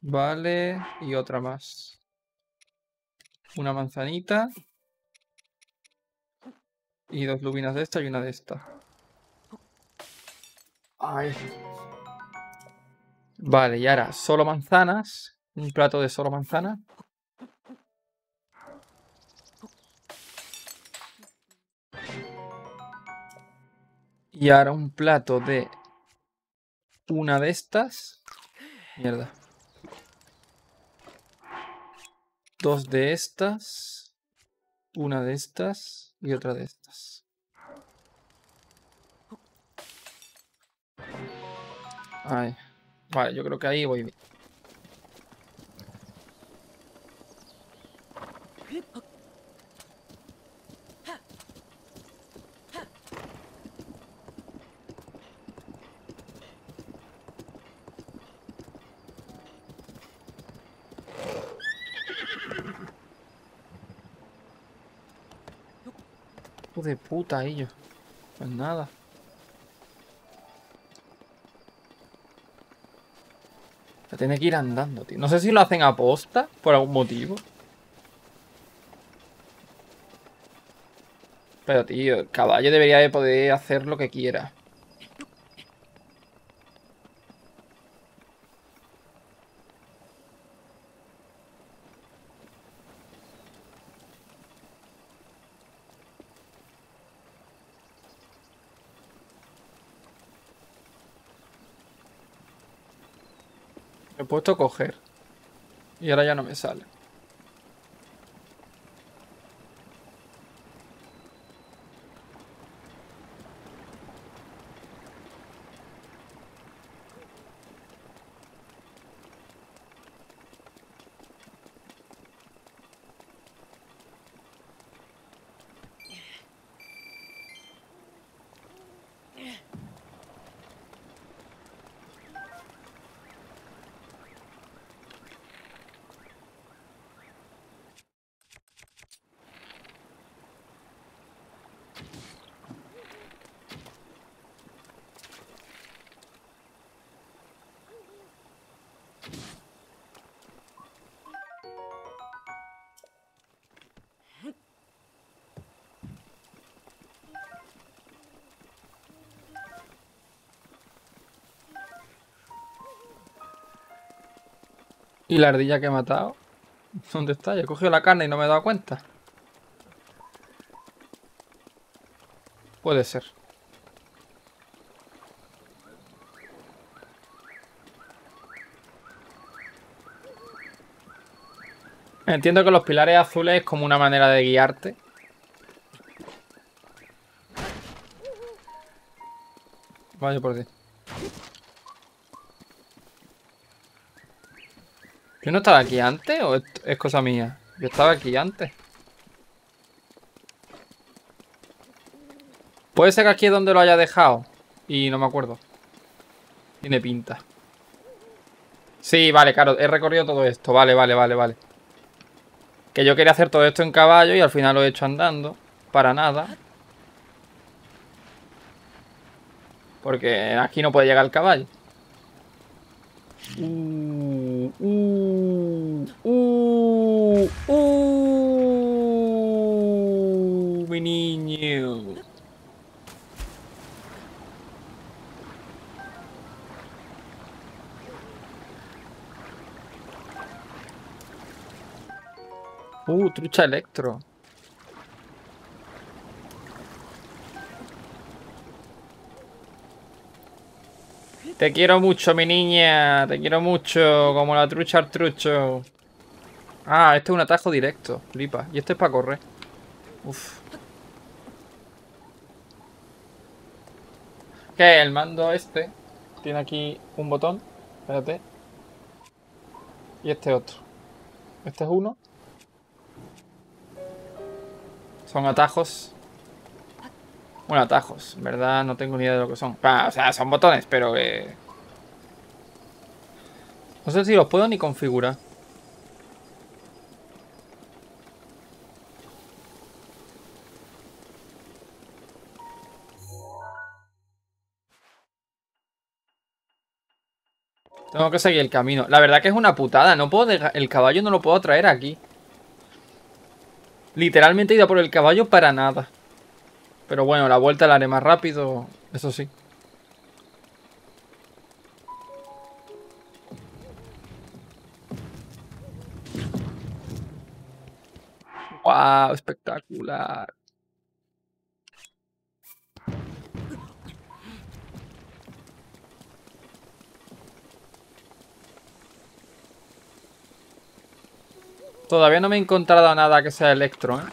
Vale, y otra más. Una manzanita. Y dos lubinas de esta y una de esta. Ay. Vale, y ahora solo manzanas. Un plato de solo manzana. Y ahora un plato de una de estas. Mierda. Dos de estas. Una de estas. Y otra de estas. Ay. Vale, yo creo que ahí voy bien. De puta ellos. Pues nada. Se tiene que ir andando, tío. No sé si lo hacen a posta, por algún motivo. Pero, tío, el caballo debería de poder hacer lo que quiera. Coger. Y ahora ya no me sale. ¿Y la ardilla que he matado? ¿Dónde está? Yo he cogido la carne y no me he dado cuenta. Puede ser. Entiendo que los pilares azules es como una manera de guiarte. Vaya por ti. ¿Yo no estaba aquí antes o es, cosa mía? Yo estaba aquí antes. Puede ser que aquí es donde lo haya dejado. Y no me acuerdo. Tiene pinta. Sí, vale, claro. He recorrido todo esto. Vale, vale, vale, vale. Que yo quería hacer todo esto en caballo y al final lo he hecho andando. Para nada. Porque aquí no puede llegar el caballo. Uh, uh, uh, uh, mi niño. Uh, trucha electro. Te quiero mucho, mi niña. Te quiero mucho. Como la trucha al trucho. Ah, este es un atajo directo. Flipa. Y este es para correr. Uf. Que el mando este tiene aquí un botón. Espérate. Y este otro. Este es uno. Son atajos. Bueno, atajos. En verdad no tengo ni idea de lo que son. Ah, o sea, son botones, pero que... No sé si los puedo ni configurar. Tengo que seguir el camino. La verdad que es una putada. No puedo. El caballo no lo puedo traer aquí. Literalmente he ido por el caballo para nada. Pero bueno, la vuelta la haré más rápido. Eso sí. ¡Wow! Espectacular. Todavía no me he encontrado nada que sea electro, ¿eh?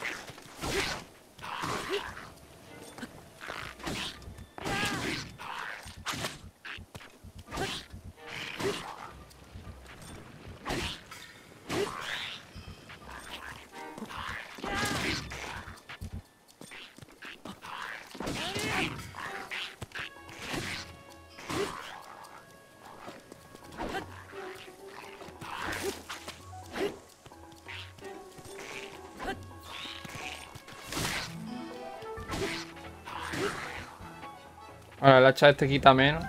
Ahora el hacha este quita menos.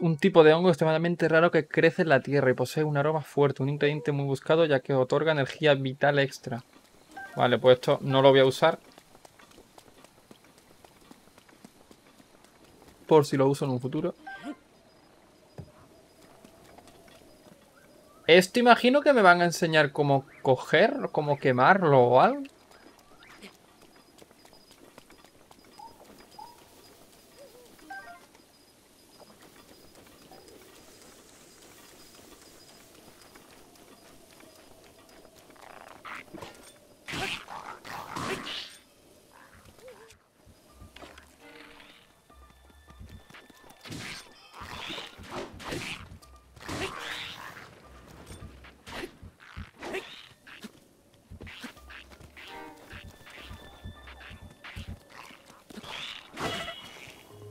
Un tipo de hongo extremadamente raro que crece en la tierra y posee un aroma fuerte, un ingrediente muy buscado ya que otorga energía vital extra. Vale, pues esto no lo voy a usar. Por si lo uso en un futuro. Esto imagino que me van a enseñar cómo coger, cómo quemarlo o algo.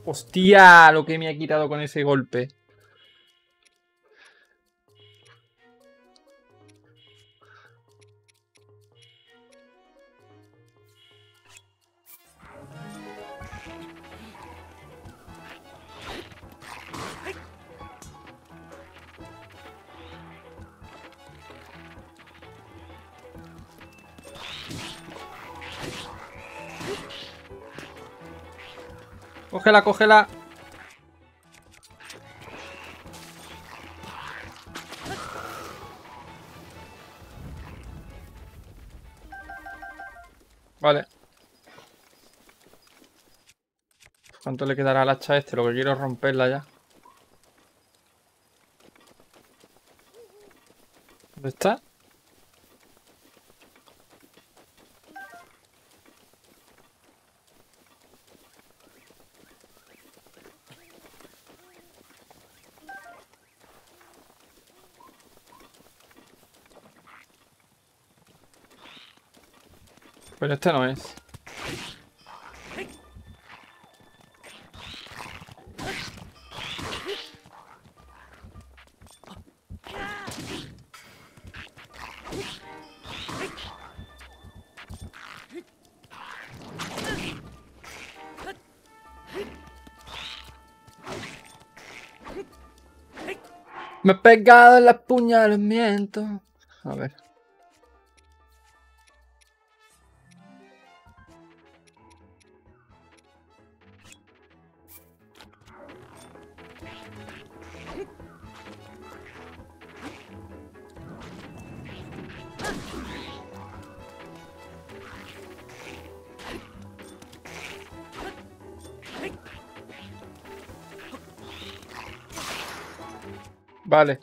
Hostia, lo que me ha quitado con ese golpe. Cógela, cógela. Vale. ¿Cuánto le quedará al hacha este? Lo que quiero es romperla ya. ¿Dónde está? Pero este no es. Me pegado el apuñalamiento. A ver. Vale.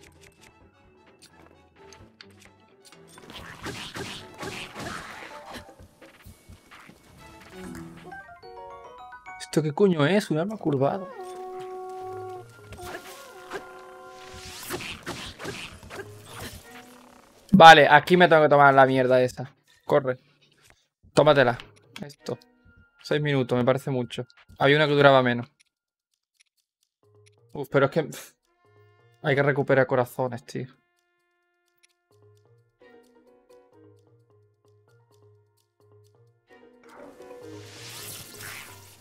¿Esto qué coño es? Un arma curvado. Vale, aquí me tengo que tomar la mierda esa. Corre. Tómatela. Esto. Seis minutos, me parece mucho. Había una que duraba menos. Uf, pero es que... hay que recuperar corazones, tío.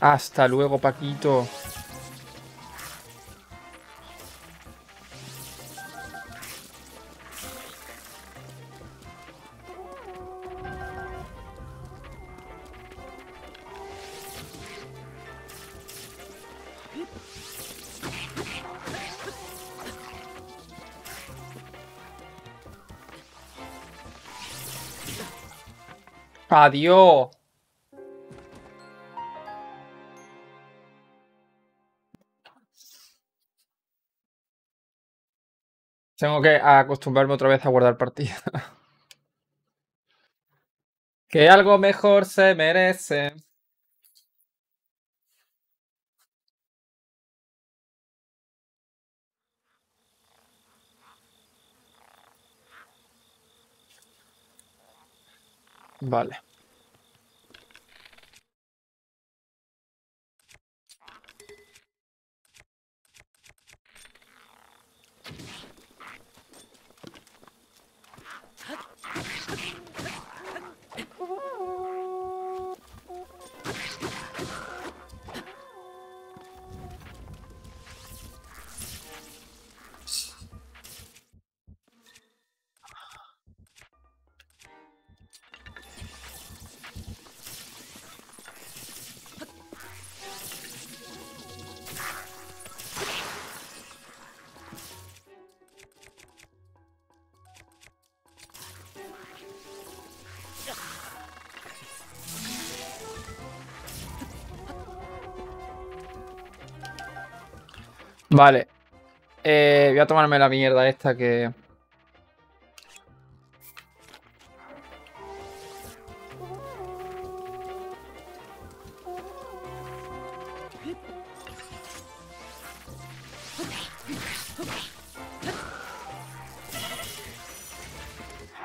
Hasta luego, Paquito. Adiós. Tengo que acostumbrarme otra vez a guardar partida. que algo mejor se merece. Vale. Vale. Eh, voy a tomarme la mierda esta que...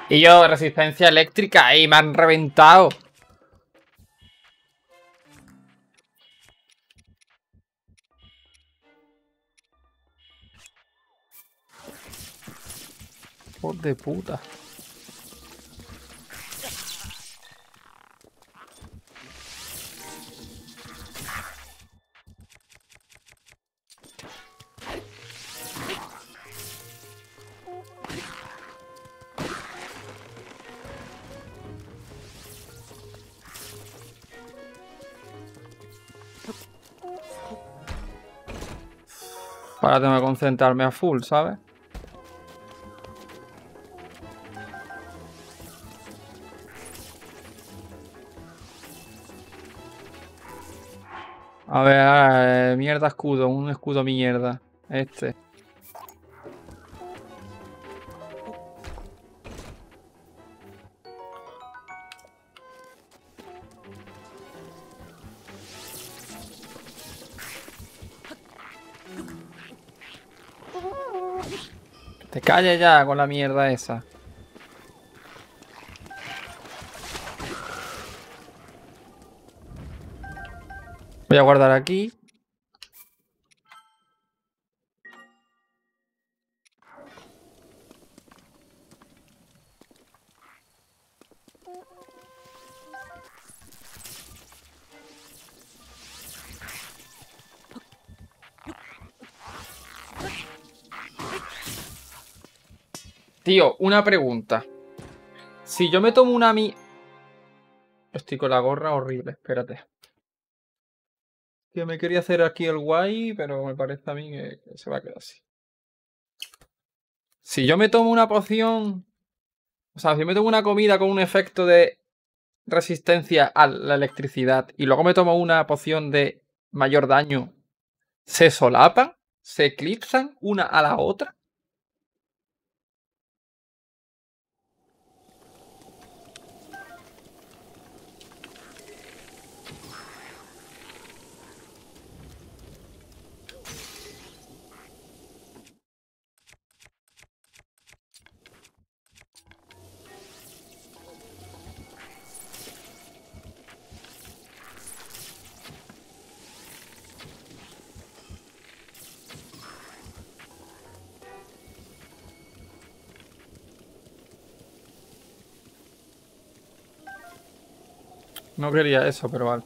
Y yo, resistencia eléctrica, y me han reventado. De puta. Ahora tengo que concentrarme a full, ¿sabes? A ver, mierda escudo, un escudo mierda. Este. Te calles ya con la mierda esa. Voy a guardar aquí. Tío, una pregunta. Si yo me tomo una mi... Estoy con la gorra horrible, espérate. Que me quería hacer aquí el guay, pero me parece a mí que, que se va a quedar así. Si yo me tomo una poción... O sea, si yo me tomo una comida con un efecto de resistencia a la electricidad y luego me tomo una poción de mayor daño, ¿se solapan? ¿Se eclipsan una a la otra? No quería eso, pero vale.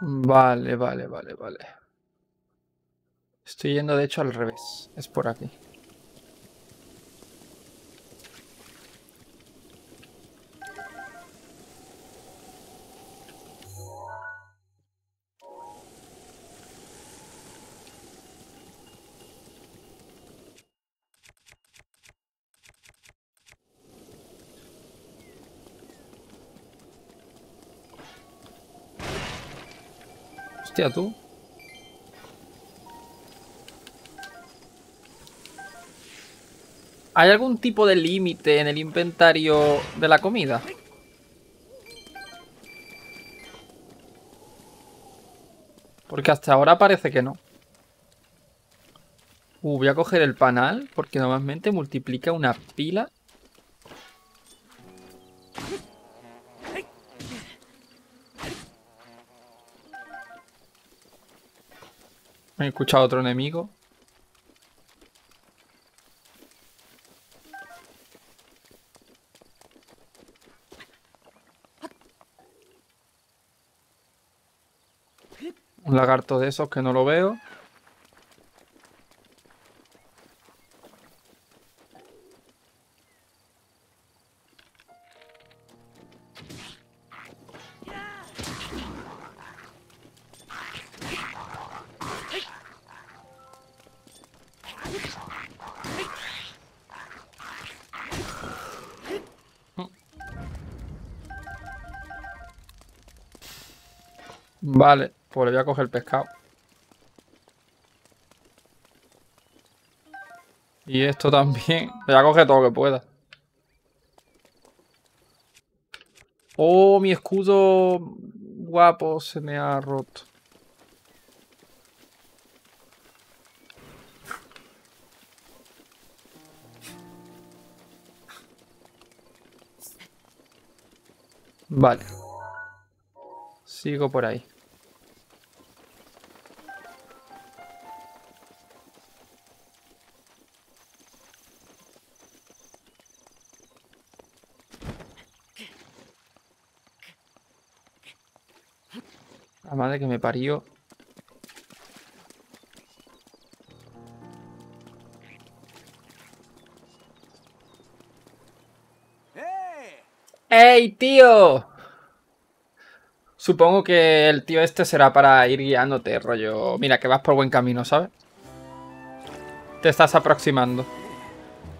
Vale, vale, vale, vale. Estoy yendo de hecho al revés. Es por aquí. Tú. ¿Hay algún tipo de límite en el inventario de la comida? Porque hasta ahora parece que no. Uh, voy a coger el panal porque normalmente multiplica una pila. He escuchado otro enemigo. Un lagarto de esos que no lo veo. Vale, pues le voy a coger el pescado. Y esto también. Le voy a coger todo lo que pueda. Oh, mi escudo guapo se me ha roto. Vale. Sigo por ahí. Madre que me parió.
¡Ey, tío!
Supongo que el tío este será para ir guiándote, rollo. Mira, que vas por buen camino, ¿sabes? Te estás aproximando.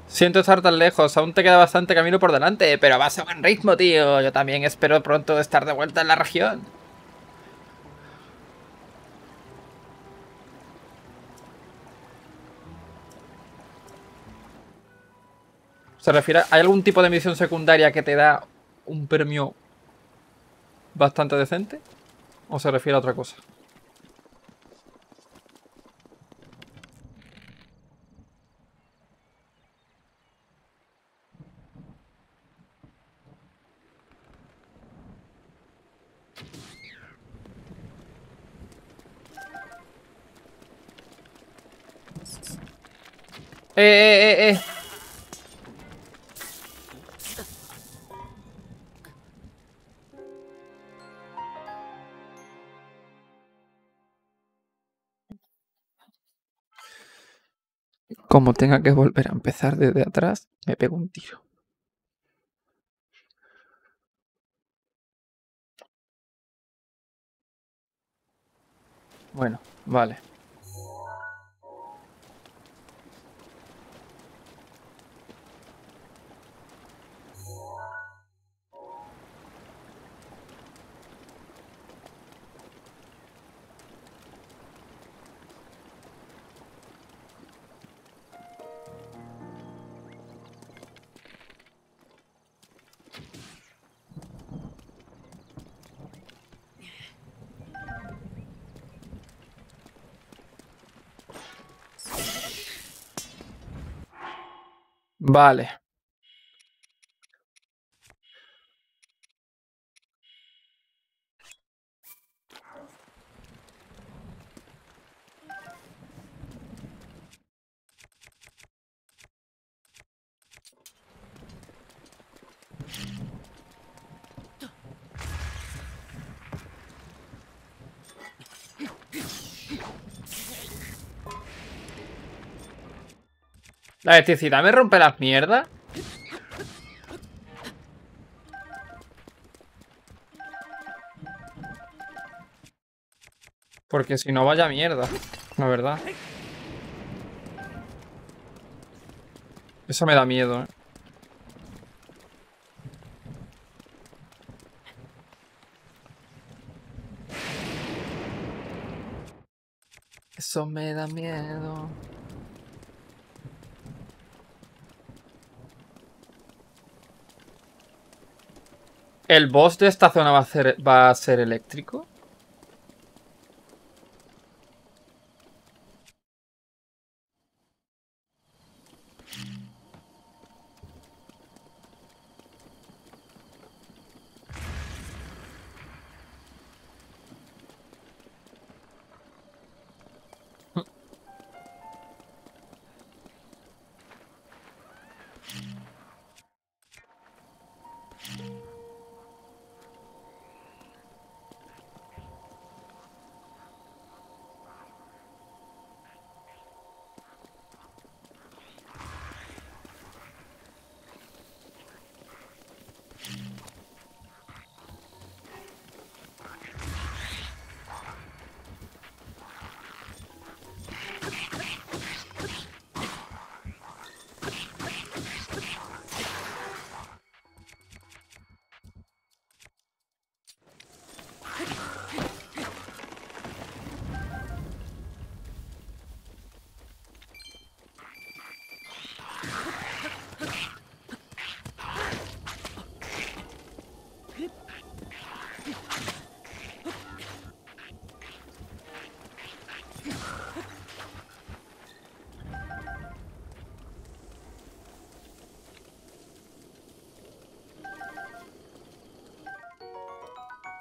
Siento estar tan lejos, aún te queda bastante camino por delante, pero vas a buen ritmo, tío. Yo también espero pronto estar de vuelta en la región. Se refiere. ¿Hay algún tipo de misión secundaria que te da un premio bastante decente? ¿O se refiere a otra cosa? ¡Eh, eh, eh, eh! Como tenga que volver a empezar desde atrás, me pego un tiro. Bueno, vale. Vale. ¿La electricidad me rompe las mierdas? Porque si no, vaya mierda. La verdad. Eso me da miedo, ¿eh? Eso me da miedo. ¿El boss de esta zona va a ser, va a ser eléctrico?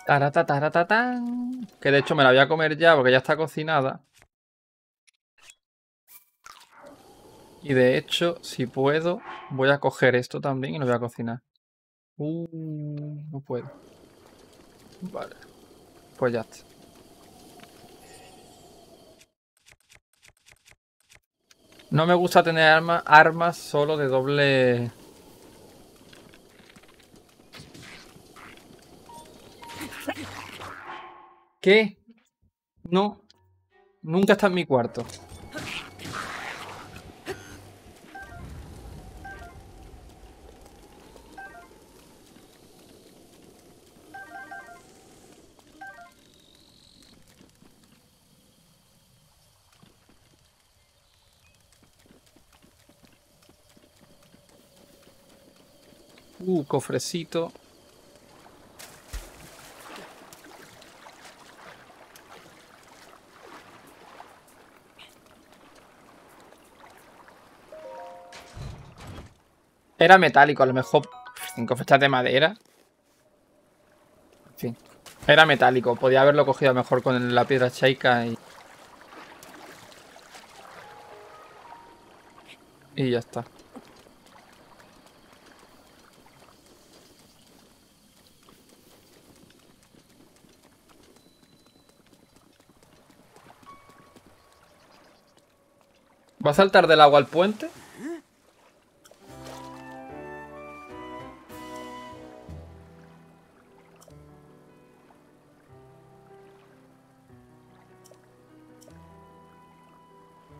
Taratataratán. Que de hecho me la voy a comer ya porque ya está cocinada. Y de hecho, si puedo, voy a coger esto también y lo voy a cocinar. Uh, no puedo. Vale. Pues ya está. No me gusta tener armas, armas solo de doble... ¿Qué? No. Nunca está en mi cuarto. Uh, cofrecito. Era metálico, a lo mejor cinco fechas de madera. En fin. Era metálico, podía haberlo cogido mejor con la piedra chaica y... Y ya está. ¿Va a saltar del agua al puente?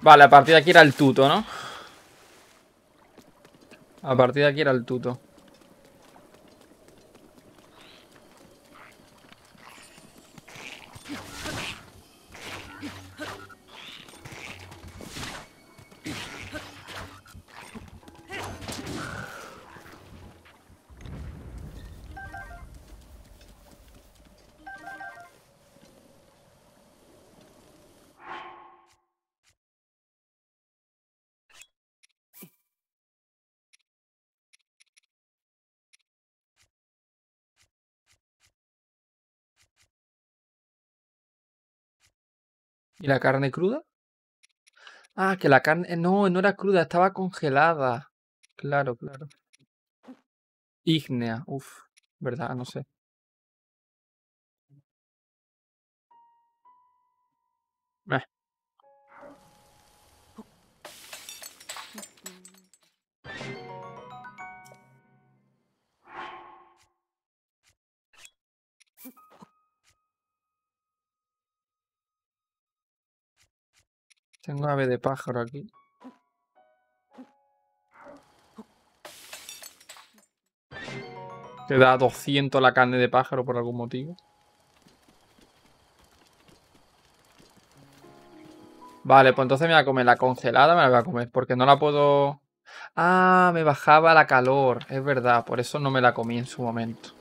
Vale, a partir de aquí era el tuto, ¿no? A partir de aquí era el tuto. ¿Y la carne cruda? Ah, que la carne... No, no era cruda, estaba congelada. Claro, claro. Ígnea, uff, verdad, no sé. Tengo ave de pájaro aquí. Que da 200 la carne de pájaro por algún motivo. Vale, pues entonces me voy a comer la congelada, me la voy a comer, porque no la puedo... Ah, me bajaba la calor, es verdad, por eso no me la comí en su momento.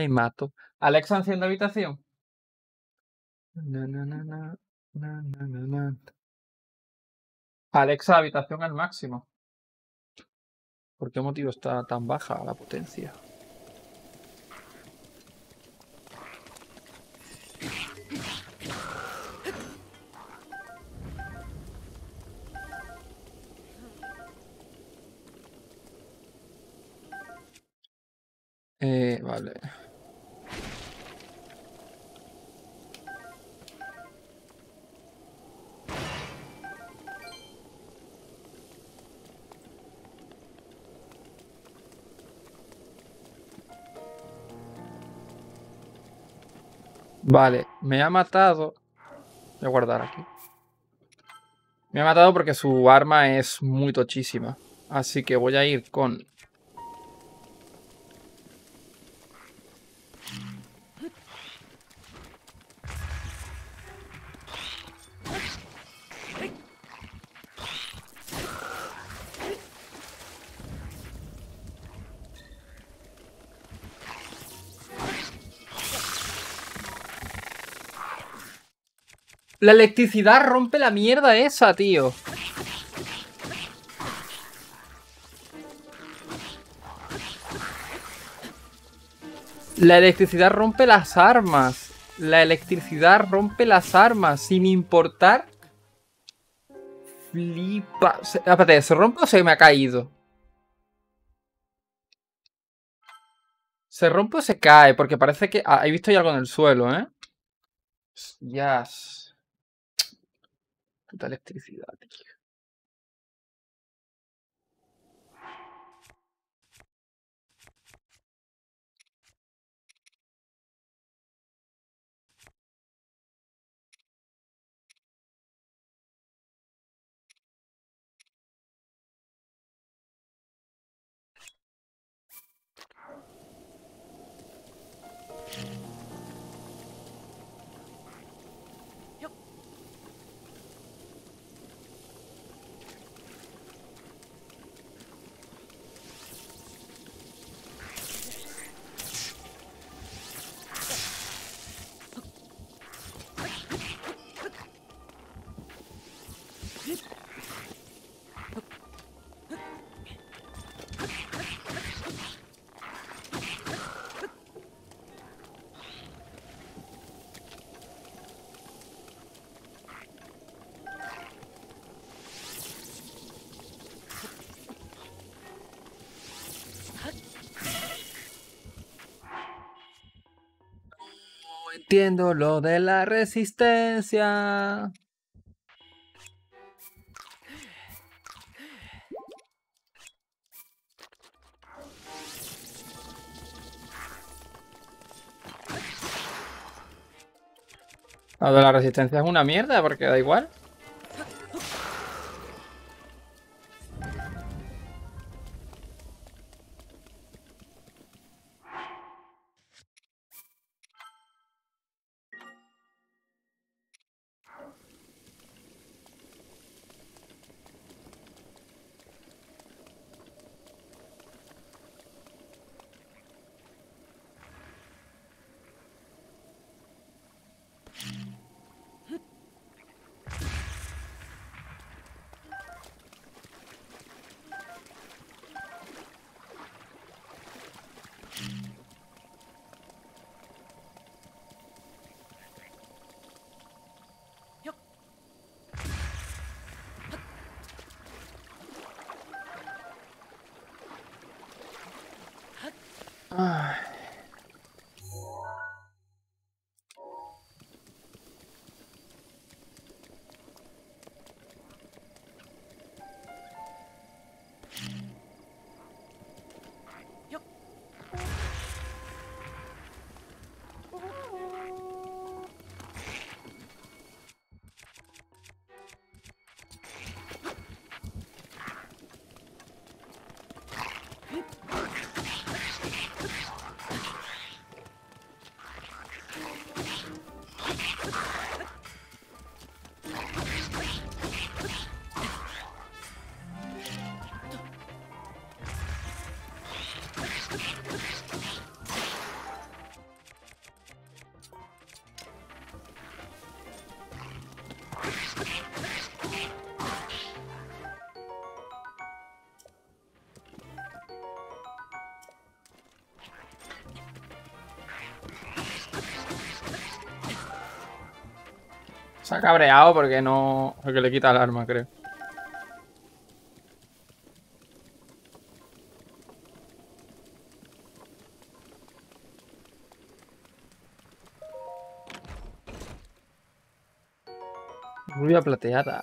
Me mato? Alexa, enciende habitación. Alexa, habitación al máximo. ¿Por qué motivo está tan baja la potencia? Vale, me ha matado. Voy a guardar aquí. Me ha matado porque su arma es muy tochísima. Así que voy a ir con La electricidad rompe la mierda esa, tío. La electricidad rompe las armas. La electricidad rompe las armas. Sin importar. Flipa. Espérate, ¿se rompe o se me ha caído? Se rompe o se cae, porque parece que... Ah, he visto ya algo en el suelo, ¿eh? Yes. Electricidad. Entiendo lo de la resistencia. Lo de la resistencia es una mierda porque da igual. Cabreado porque no. Porque le quita el arma, creo. Rubia plateada.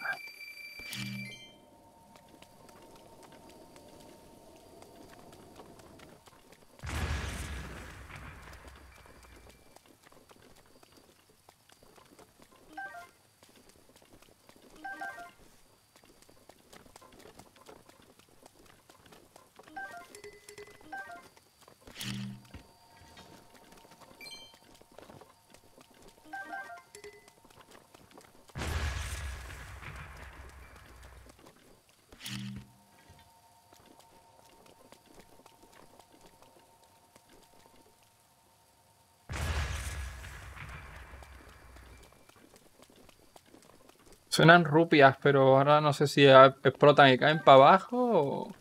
Suenan rupias, pero ahora no sé si explotan y caen para abajo o...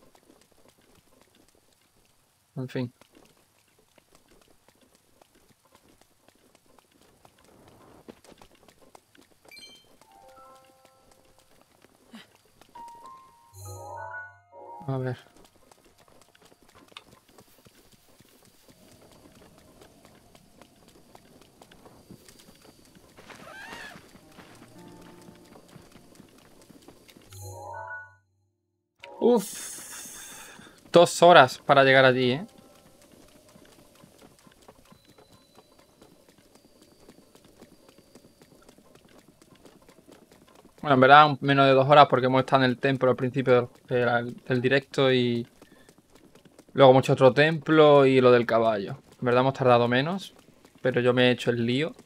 En fin. A ver. Uf. Dos horas para llegar allí, ¿eh? Bueno, en verdad menos de dos horas porque hemos estado en el templo al principio del, del directo y luego hemos hecho otro templo y lo del caballo. En verdad hemos tardado menos, pero yo me he hecho el lío.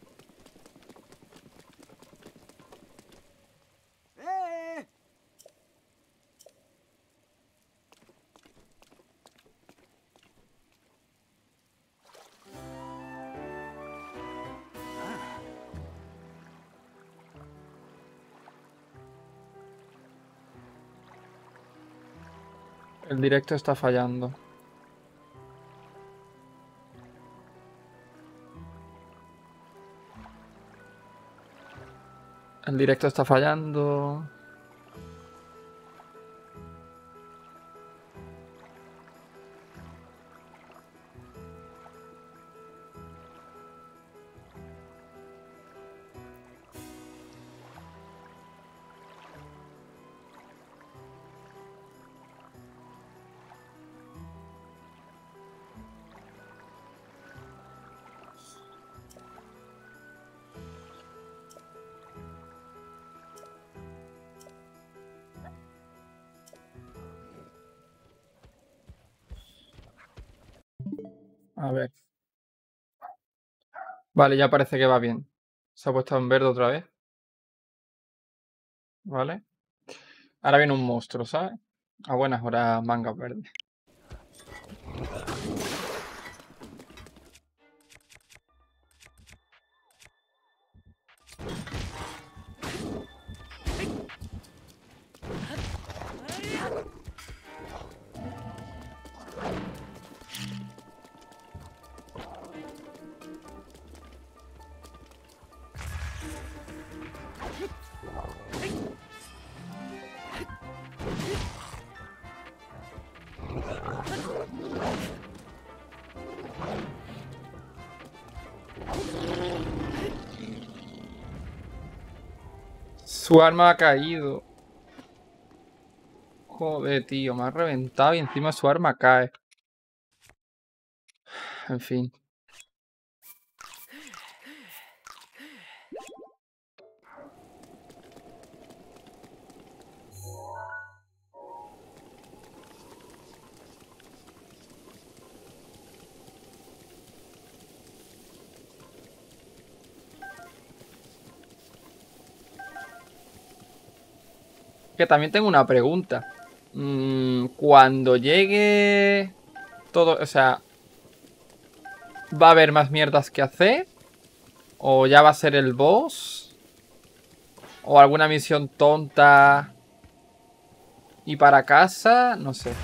El directo está fallando. El directo está fallando. Vale, ya parece que va bien. Se ha puesto en verde otra vez. Vale. Ahora viene un monstruo, ¿sabes? A buenas horas mangas verdes. Su arma ha caído. Joder, tío, me ha reventado y encima su arma cae. En fin. Que también tengo una pregunta. Mm, cuando llegue todo, o sea, ¿va a haber más mierdas que hacer? ¿O ya va a ser el boss? ¿O alguna misión tonta? ¿Y para casa? No sé.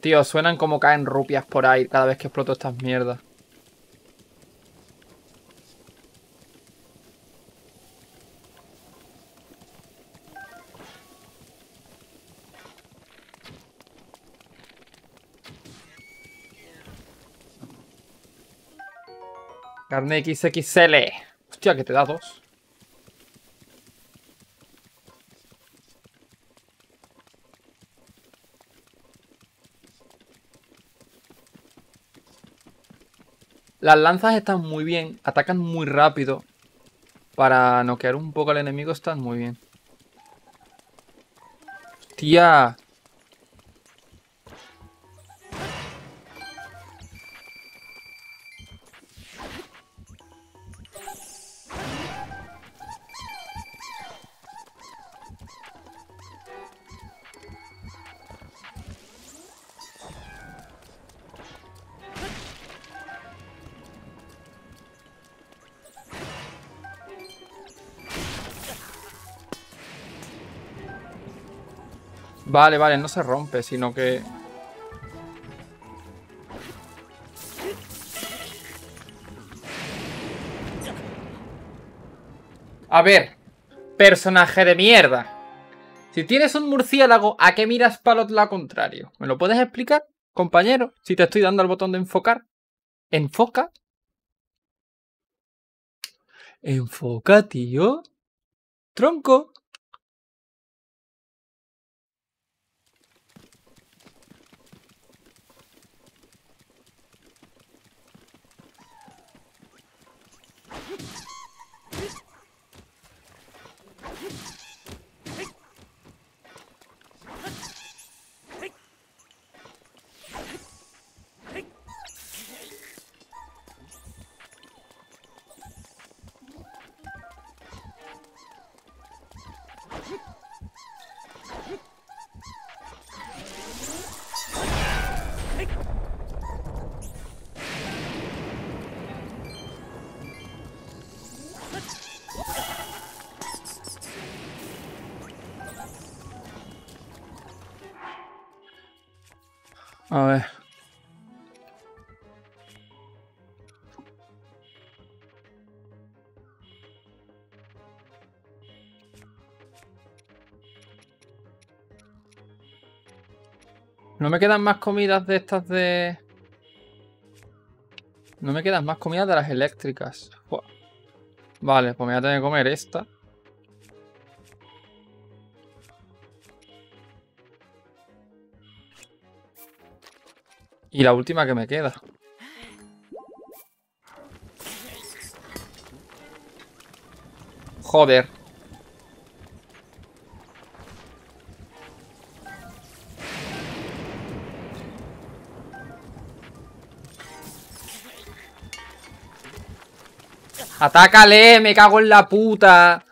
Tío, suenan como caen rupias por ahí cada vez que exploto estas mierdas. Carne XXL. Hostia, que te da dos. Las lanzas están muy bien, atacan muy rápido. Para noquear un poco al enemigo están muy bien. Hostia. Vale, vale, no se rompe, sino que... A ver, personaje de mierda. Si tienes un murciélago, ¿a qué miras para lo contrario? ¿Me lo puedes explicar, compañero? Si te estoy dando el botón de enfocar. ¿Enfoca? Enfoca, tío. Tronco. No me quedan más comidas de estas de... No me quedan más comidas de las eléctricas. Vale, pues me voy a tener que comer esta. Y la última que me queda. Joder. ¡Atácale! ¡Me cago en la puta!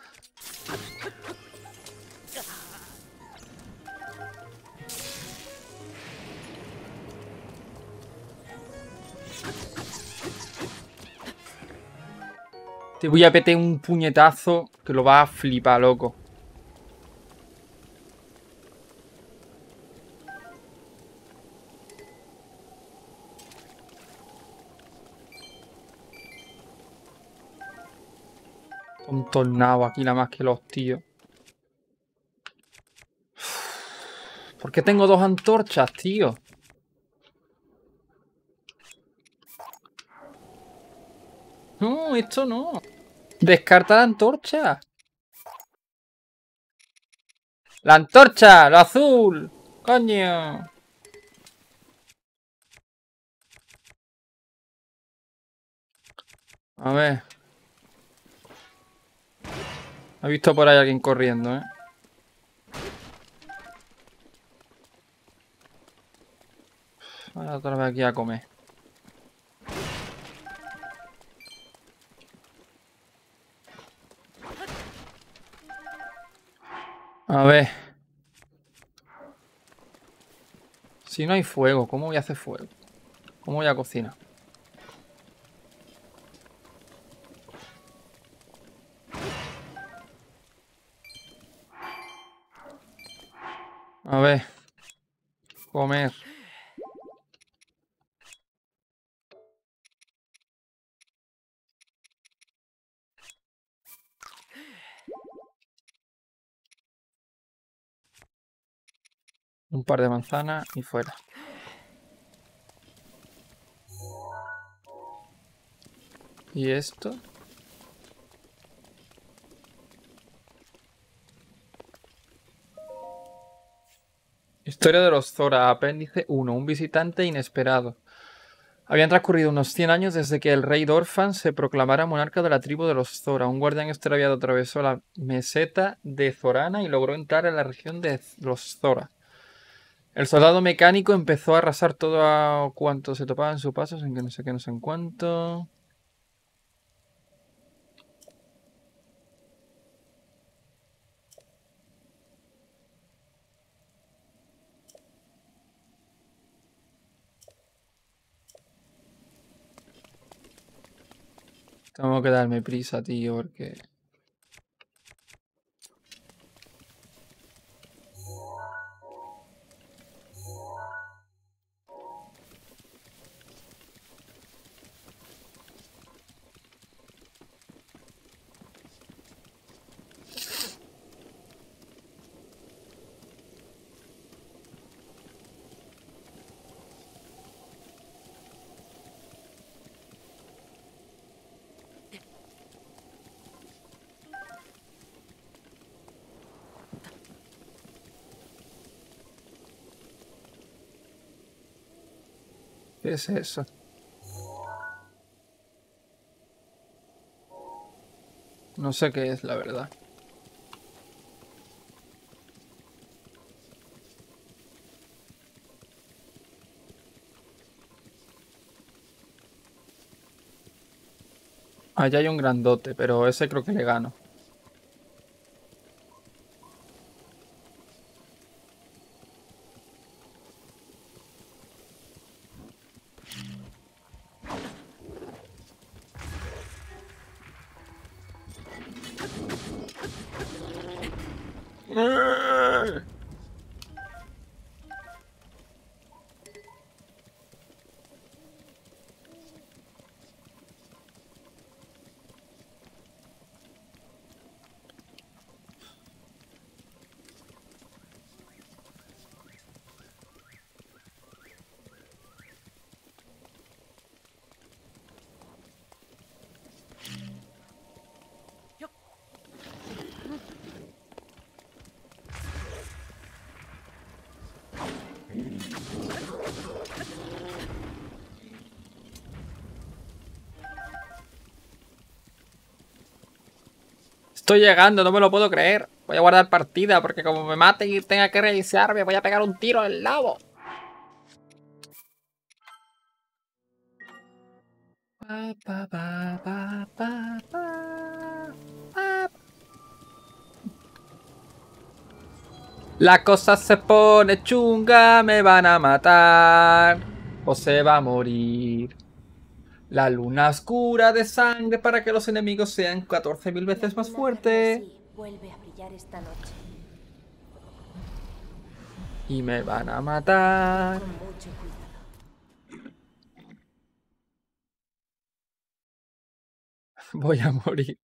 Te voy a petar un puñetazo que lo vas a flipar, loco. Un tornado aquí nada más que los tíos. ¿Por qué tengo dos antorchas, tío? No, esto no. Descarta la antorcha. La antorcha, lo azul. Coño. A ver. He visto por ahí alguien corriendo, ¿eh? Ahora otra vez aquí a comer. A ver. Si no hay fuego, ¿cómo voy a hacer fuego? ¿Cómo voy a cocinar? A ver. Comer. Un par de manzanas y fuera. ¿Y esto? Historia de los Zora, apéndice 1. Un visitante inesperado. Habían transcurrido unos 100 años desde que el rey Dorfan se proclamara monarca de la tribu de los Zora. Un guardián extraviado atravesó la meseta de Zorana y logró entrar en la región de los Zora. El soldado mecánico empezó a arrasar todo a cuanto se topaba en su paso, en que no sé qué, no sé en cuánto. Tengo que darme prisa, tío, porque... ¿Qué es eso? No sé qué es, la verdad. Allá hay un grandote, pero ese creo que le gano. Estoy llegando, no me lo puedo creer. Voy a guardar partida porque como me mate y tenga que reiniciarme, voy a pegar un tiro al lado. La cosa se pone chunga, me van a matar o se va a morir. La luna oscura de sangre para que los enemigos sean 14.000 veces más fuertes.
Sí, vuelve a brillar esta noche.
Y me van a matar.
Con mucho cuidado.
Voy a morir.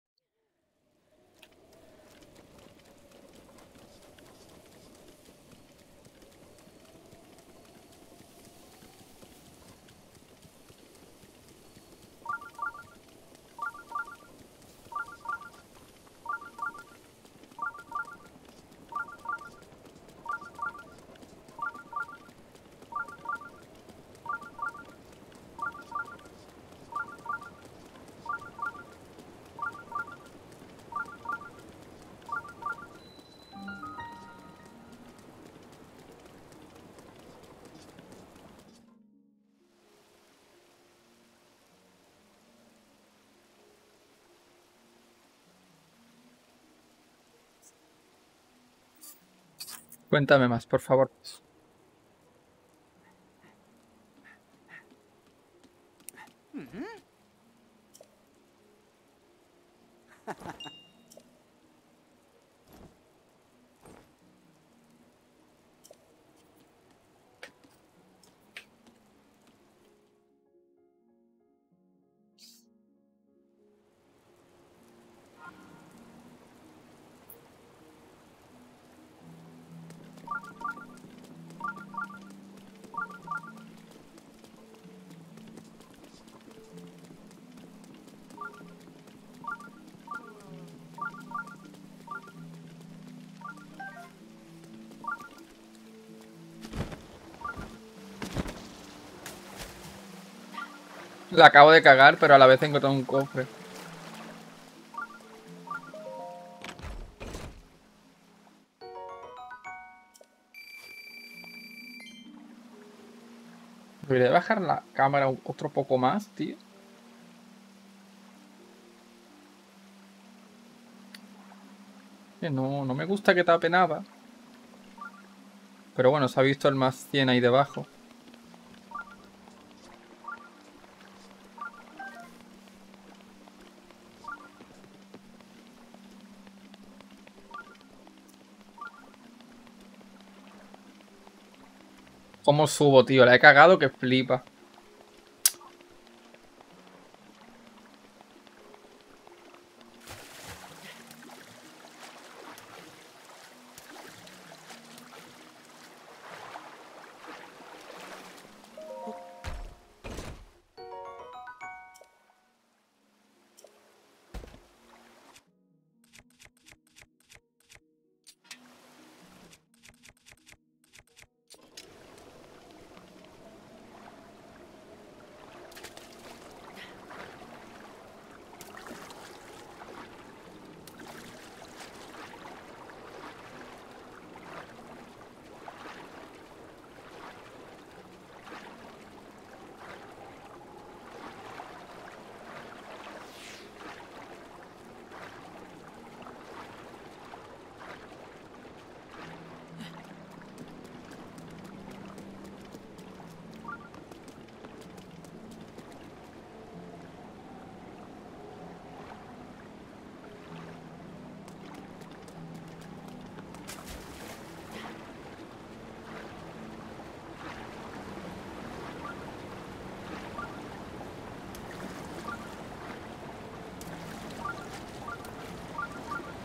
Cuéntame más, por favor. La acabo de cagar, pero a la vez he encontrado un cofre. Debería bajar la cámara otro poco más, tío. Que no, no me gusta que tape nada. Pero bueno, se ha visto el más 100 ahí debajo. ¿Cómo subo, tío? La he cagado que flipa.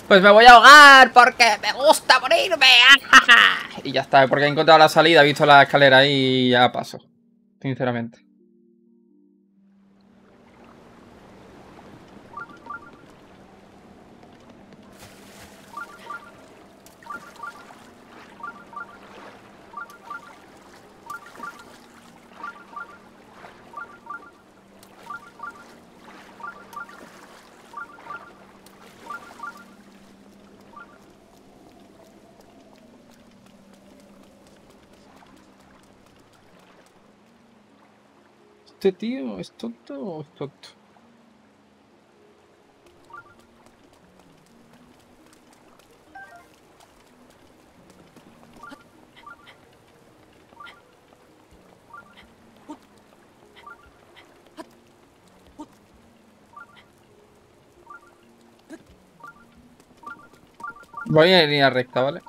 Pues me voy a ahogar porque me gusta morirme. y ya está, porque he encontrado la salida, he visto la escalera y ya paso. Sinceramente. ¿Este tío es tonto o es tonto? Voy en línea recta, ¿vale?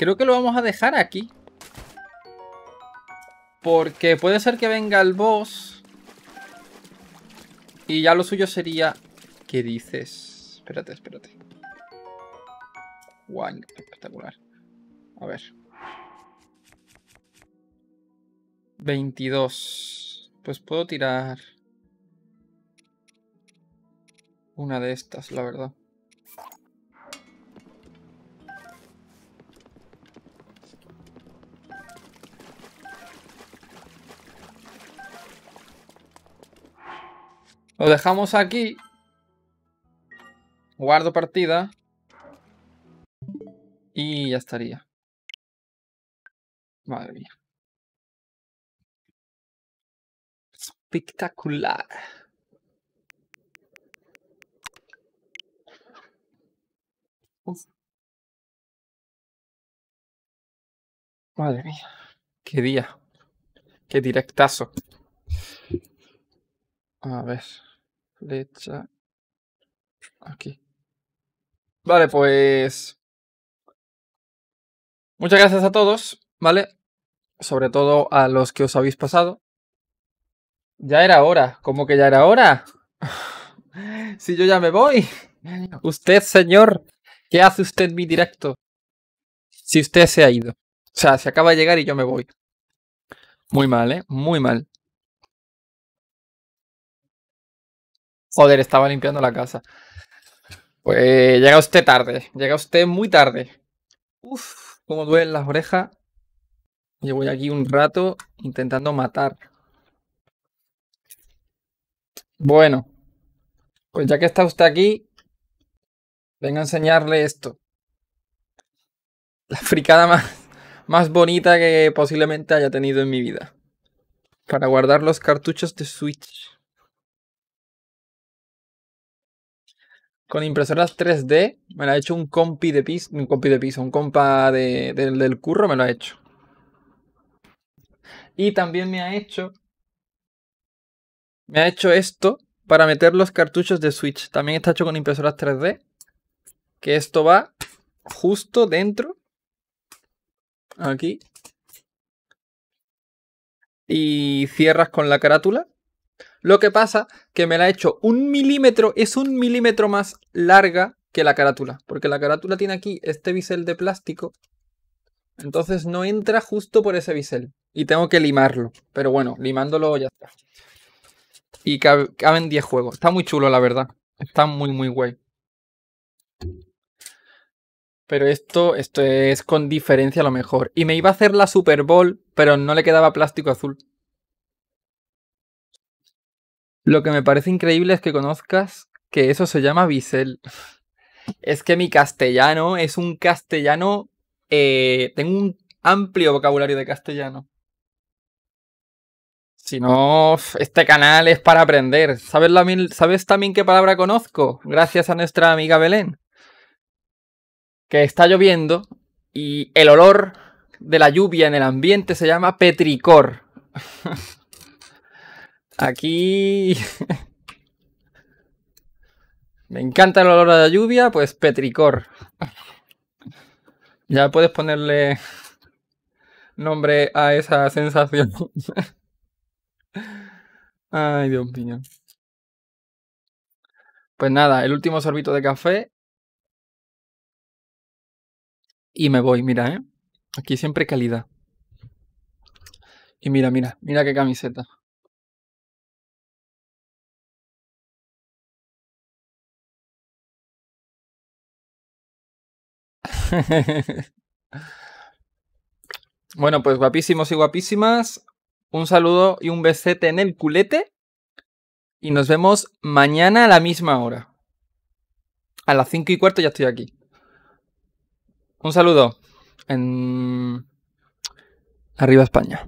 Creo que lo vamos a dejar aquí. Porque puede ser que venga el boss. Y ya lo suyo sería... ¿Qué dices? Espérate, espérate. Guay, espectacular. A ver. 22. Pues puedo tirar... Una de estas, la verdad. Lo dejamos aquí. Guardo partida. Y ya estaría. Madre mía. Espectacular. Madre mía. Qué día. Qué directazo. A ver. Flecha. Aquí. Vale, pues... Muchas gracias a todos, ¿vale? Sobre todo a los que os habéis pasado. Ya era hora. ¿Cómo que ya era hora? si yo ya me voy. Usted, señor, ¿qué hace usted en mi directo? Si usted se ha ido. O sea, se acaba de llegar y yo me voy. Muy mal, ¿eh? Muy mal. Joder, estaba limpiando la casa. Pues llega usted tarde. Llega usted muy tarde. Uf, cómo duelen las orejas. Llevo aquí un rato intentando matar. Bueno. Pues ya que está usted aquí, venga a enseñarle esto. La fricada más, más bonita que posiblemente haya tenido en mi vida. Para guardar los cartuchos de Switch. Con impresoras 3D me lo ha hecho un compi de piso, un compi de piso, un compa de, del curro me lo ha hecho. Y también me ha hecho, me ha hecho esto para meter los cartuchos de Switch. También está hecho con impresoras 3D. Que esto va justo dentro. Aquí. Y cierras con la carátula. Lo que pasa que me la he hecho un milímetro, es un milímetro más larga que la carátula. Porque la carátula tiene aquí este bisel de plástico. Entonces no entra justo por ese bisel. Y tengo que limarlo. Pero bueno, limándolo ya está. Y caben 10 juegos. Está muy chulo, la verdad. Está muy, muy guay. Pero esto, esto es con diferencia lo mejor. Y me iba a hacer la Super Bowl, pero no le quedaba plástico azul. Lo que me parece increíble es que conozcas que eso se llama bisel. Es que mi castellano es un castellano... Eh, tengo un amplio vocabulario de castellano. Si no, este canal es para aprender. ¿Sabes, ¿Sabes también qué palabra conozco? Gracias a nuestra amiga Belén. Que está lloviendo y el olor de la lluvia en el ambiente se llama petricor. Aquí... Me encanta el olor a la lluvia, pues petricor. Ya puedes ponerle nombre a esa sensación. Ay, Dios mío. Pues nada, el último sorbito de café. Y me voy, mira, ¿eh? Aquí siempre calidad. Y mira, mira, mira qué camiseta. bueno, pues guapísimos y guapísimas. Un saludo y un besete en el culete. Y nos vemos mañana a la misma hora. A las 5 y cuarto ya estoy aquí. Un saludo. En... Arriba España.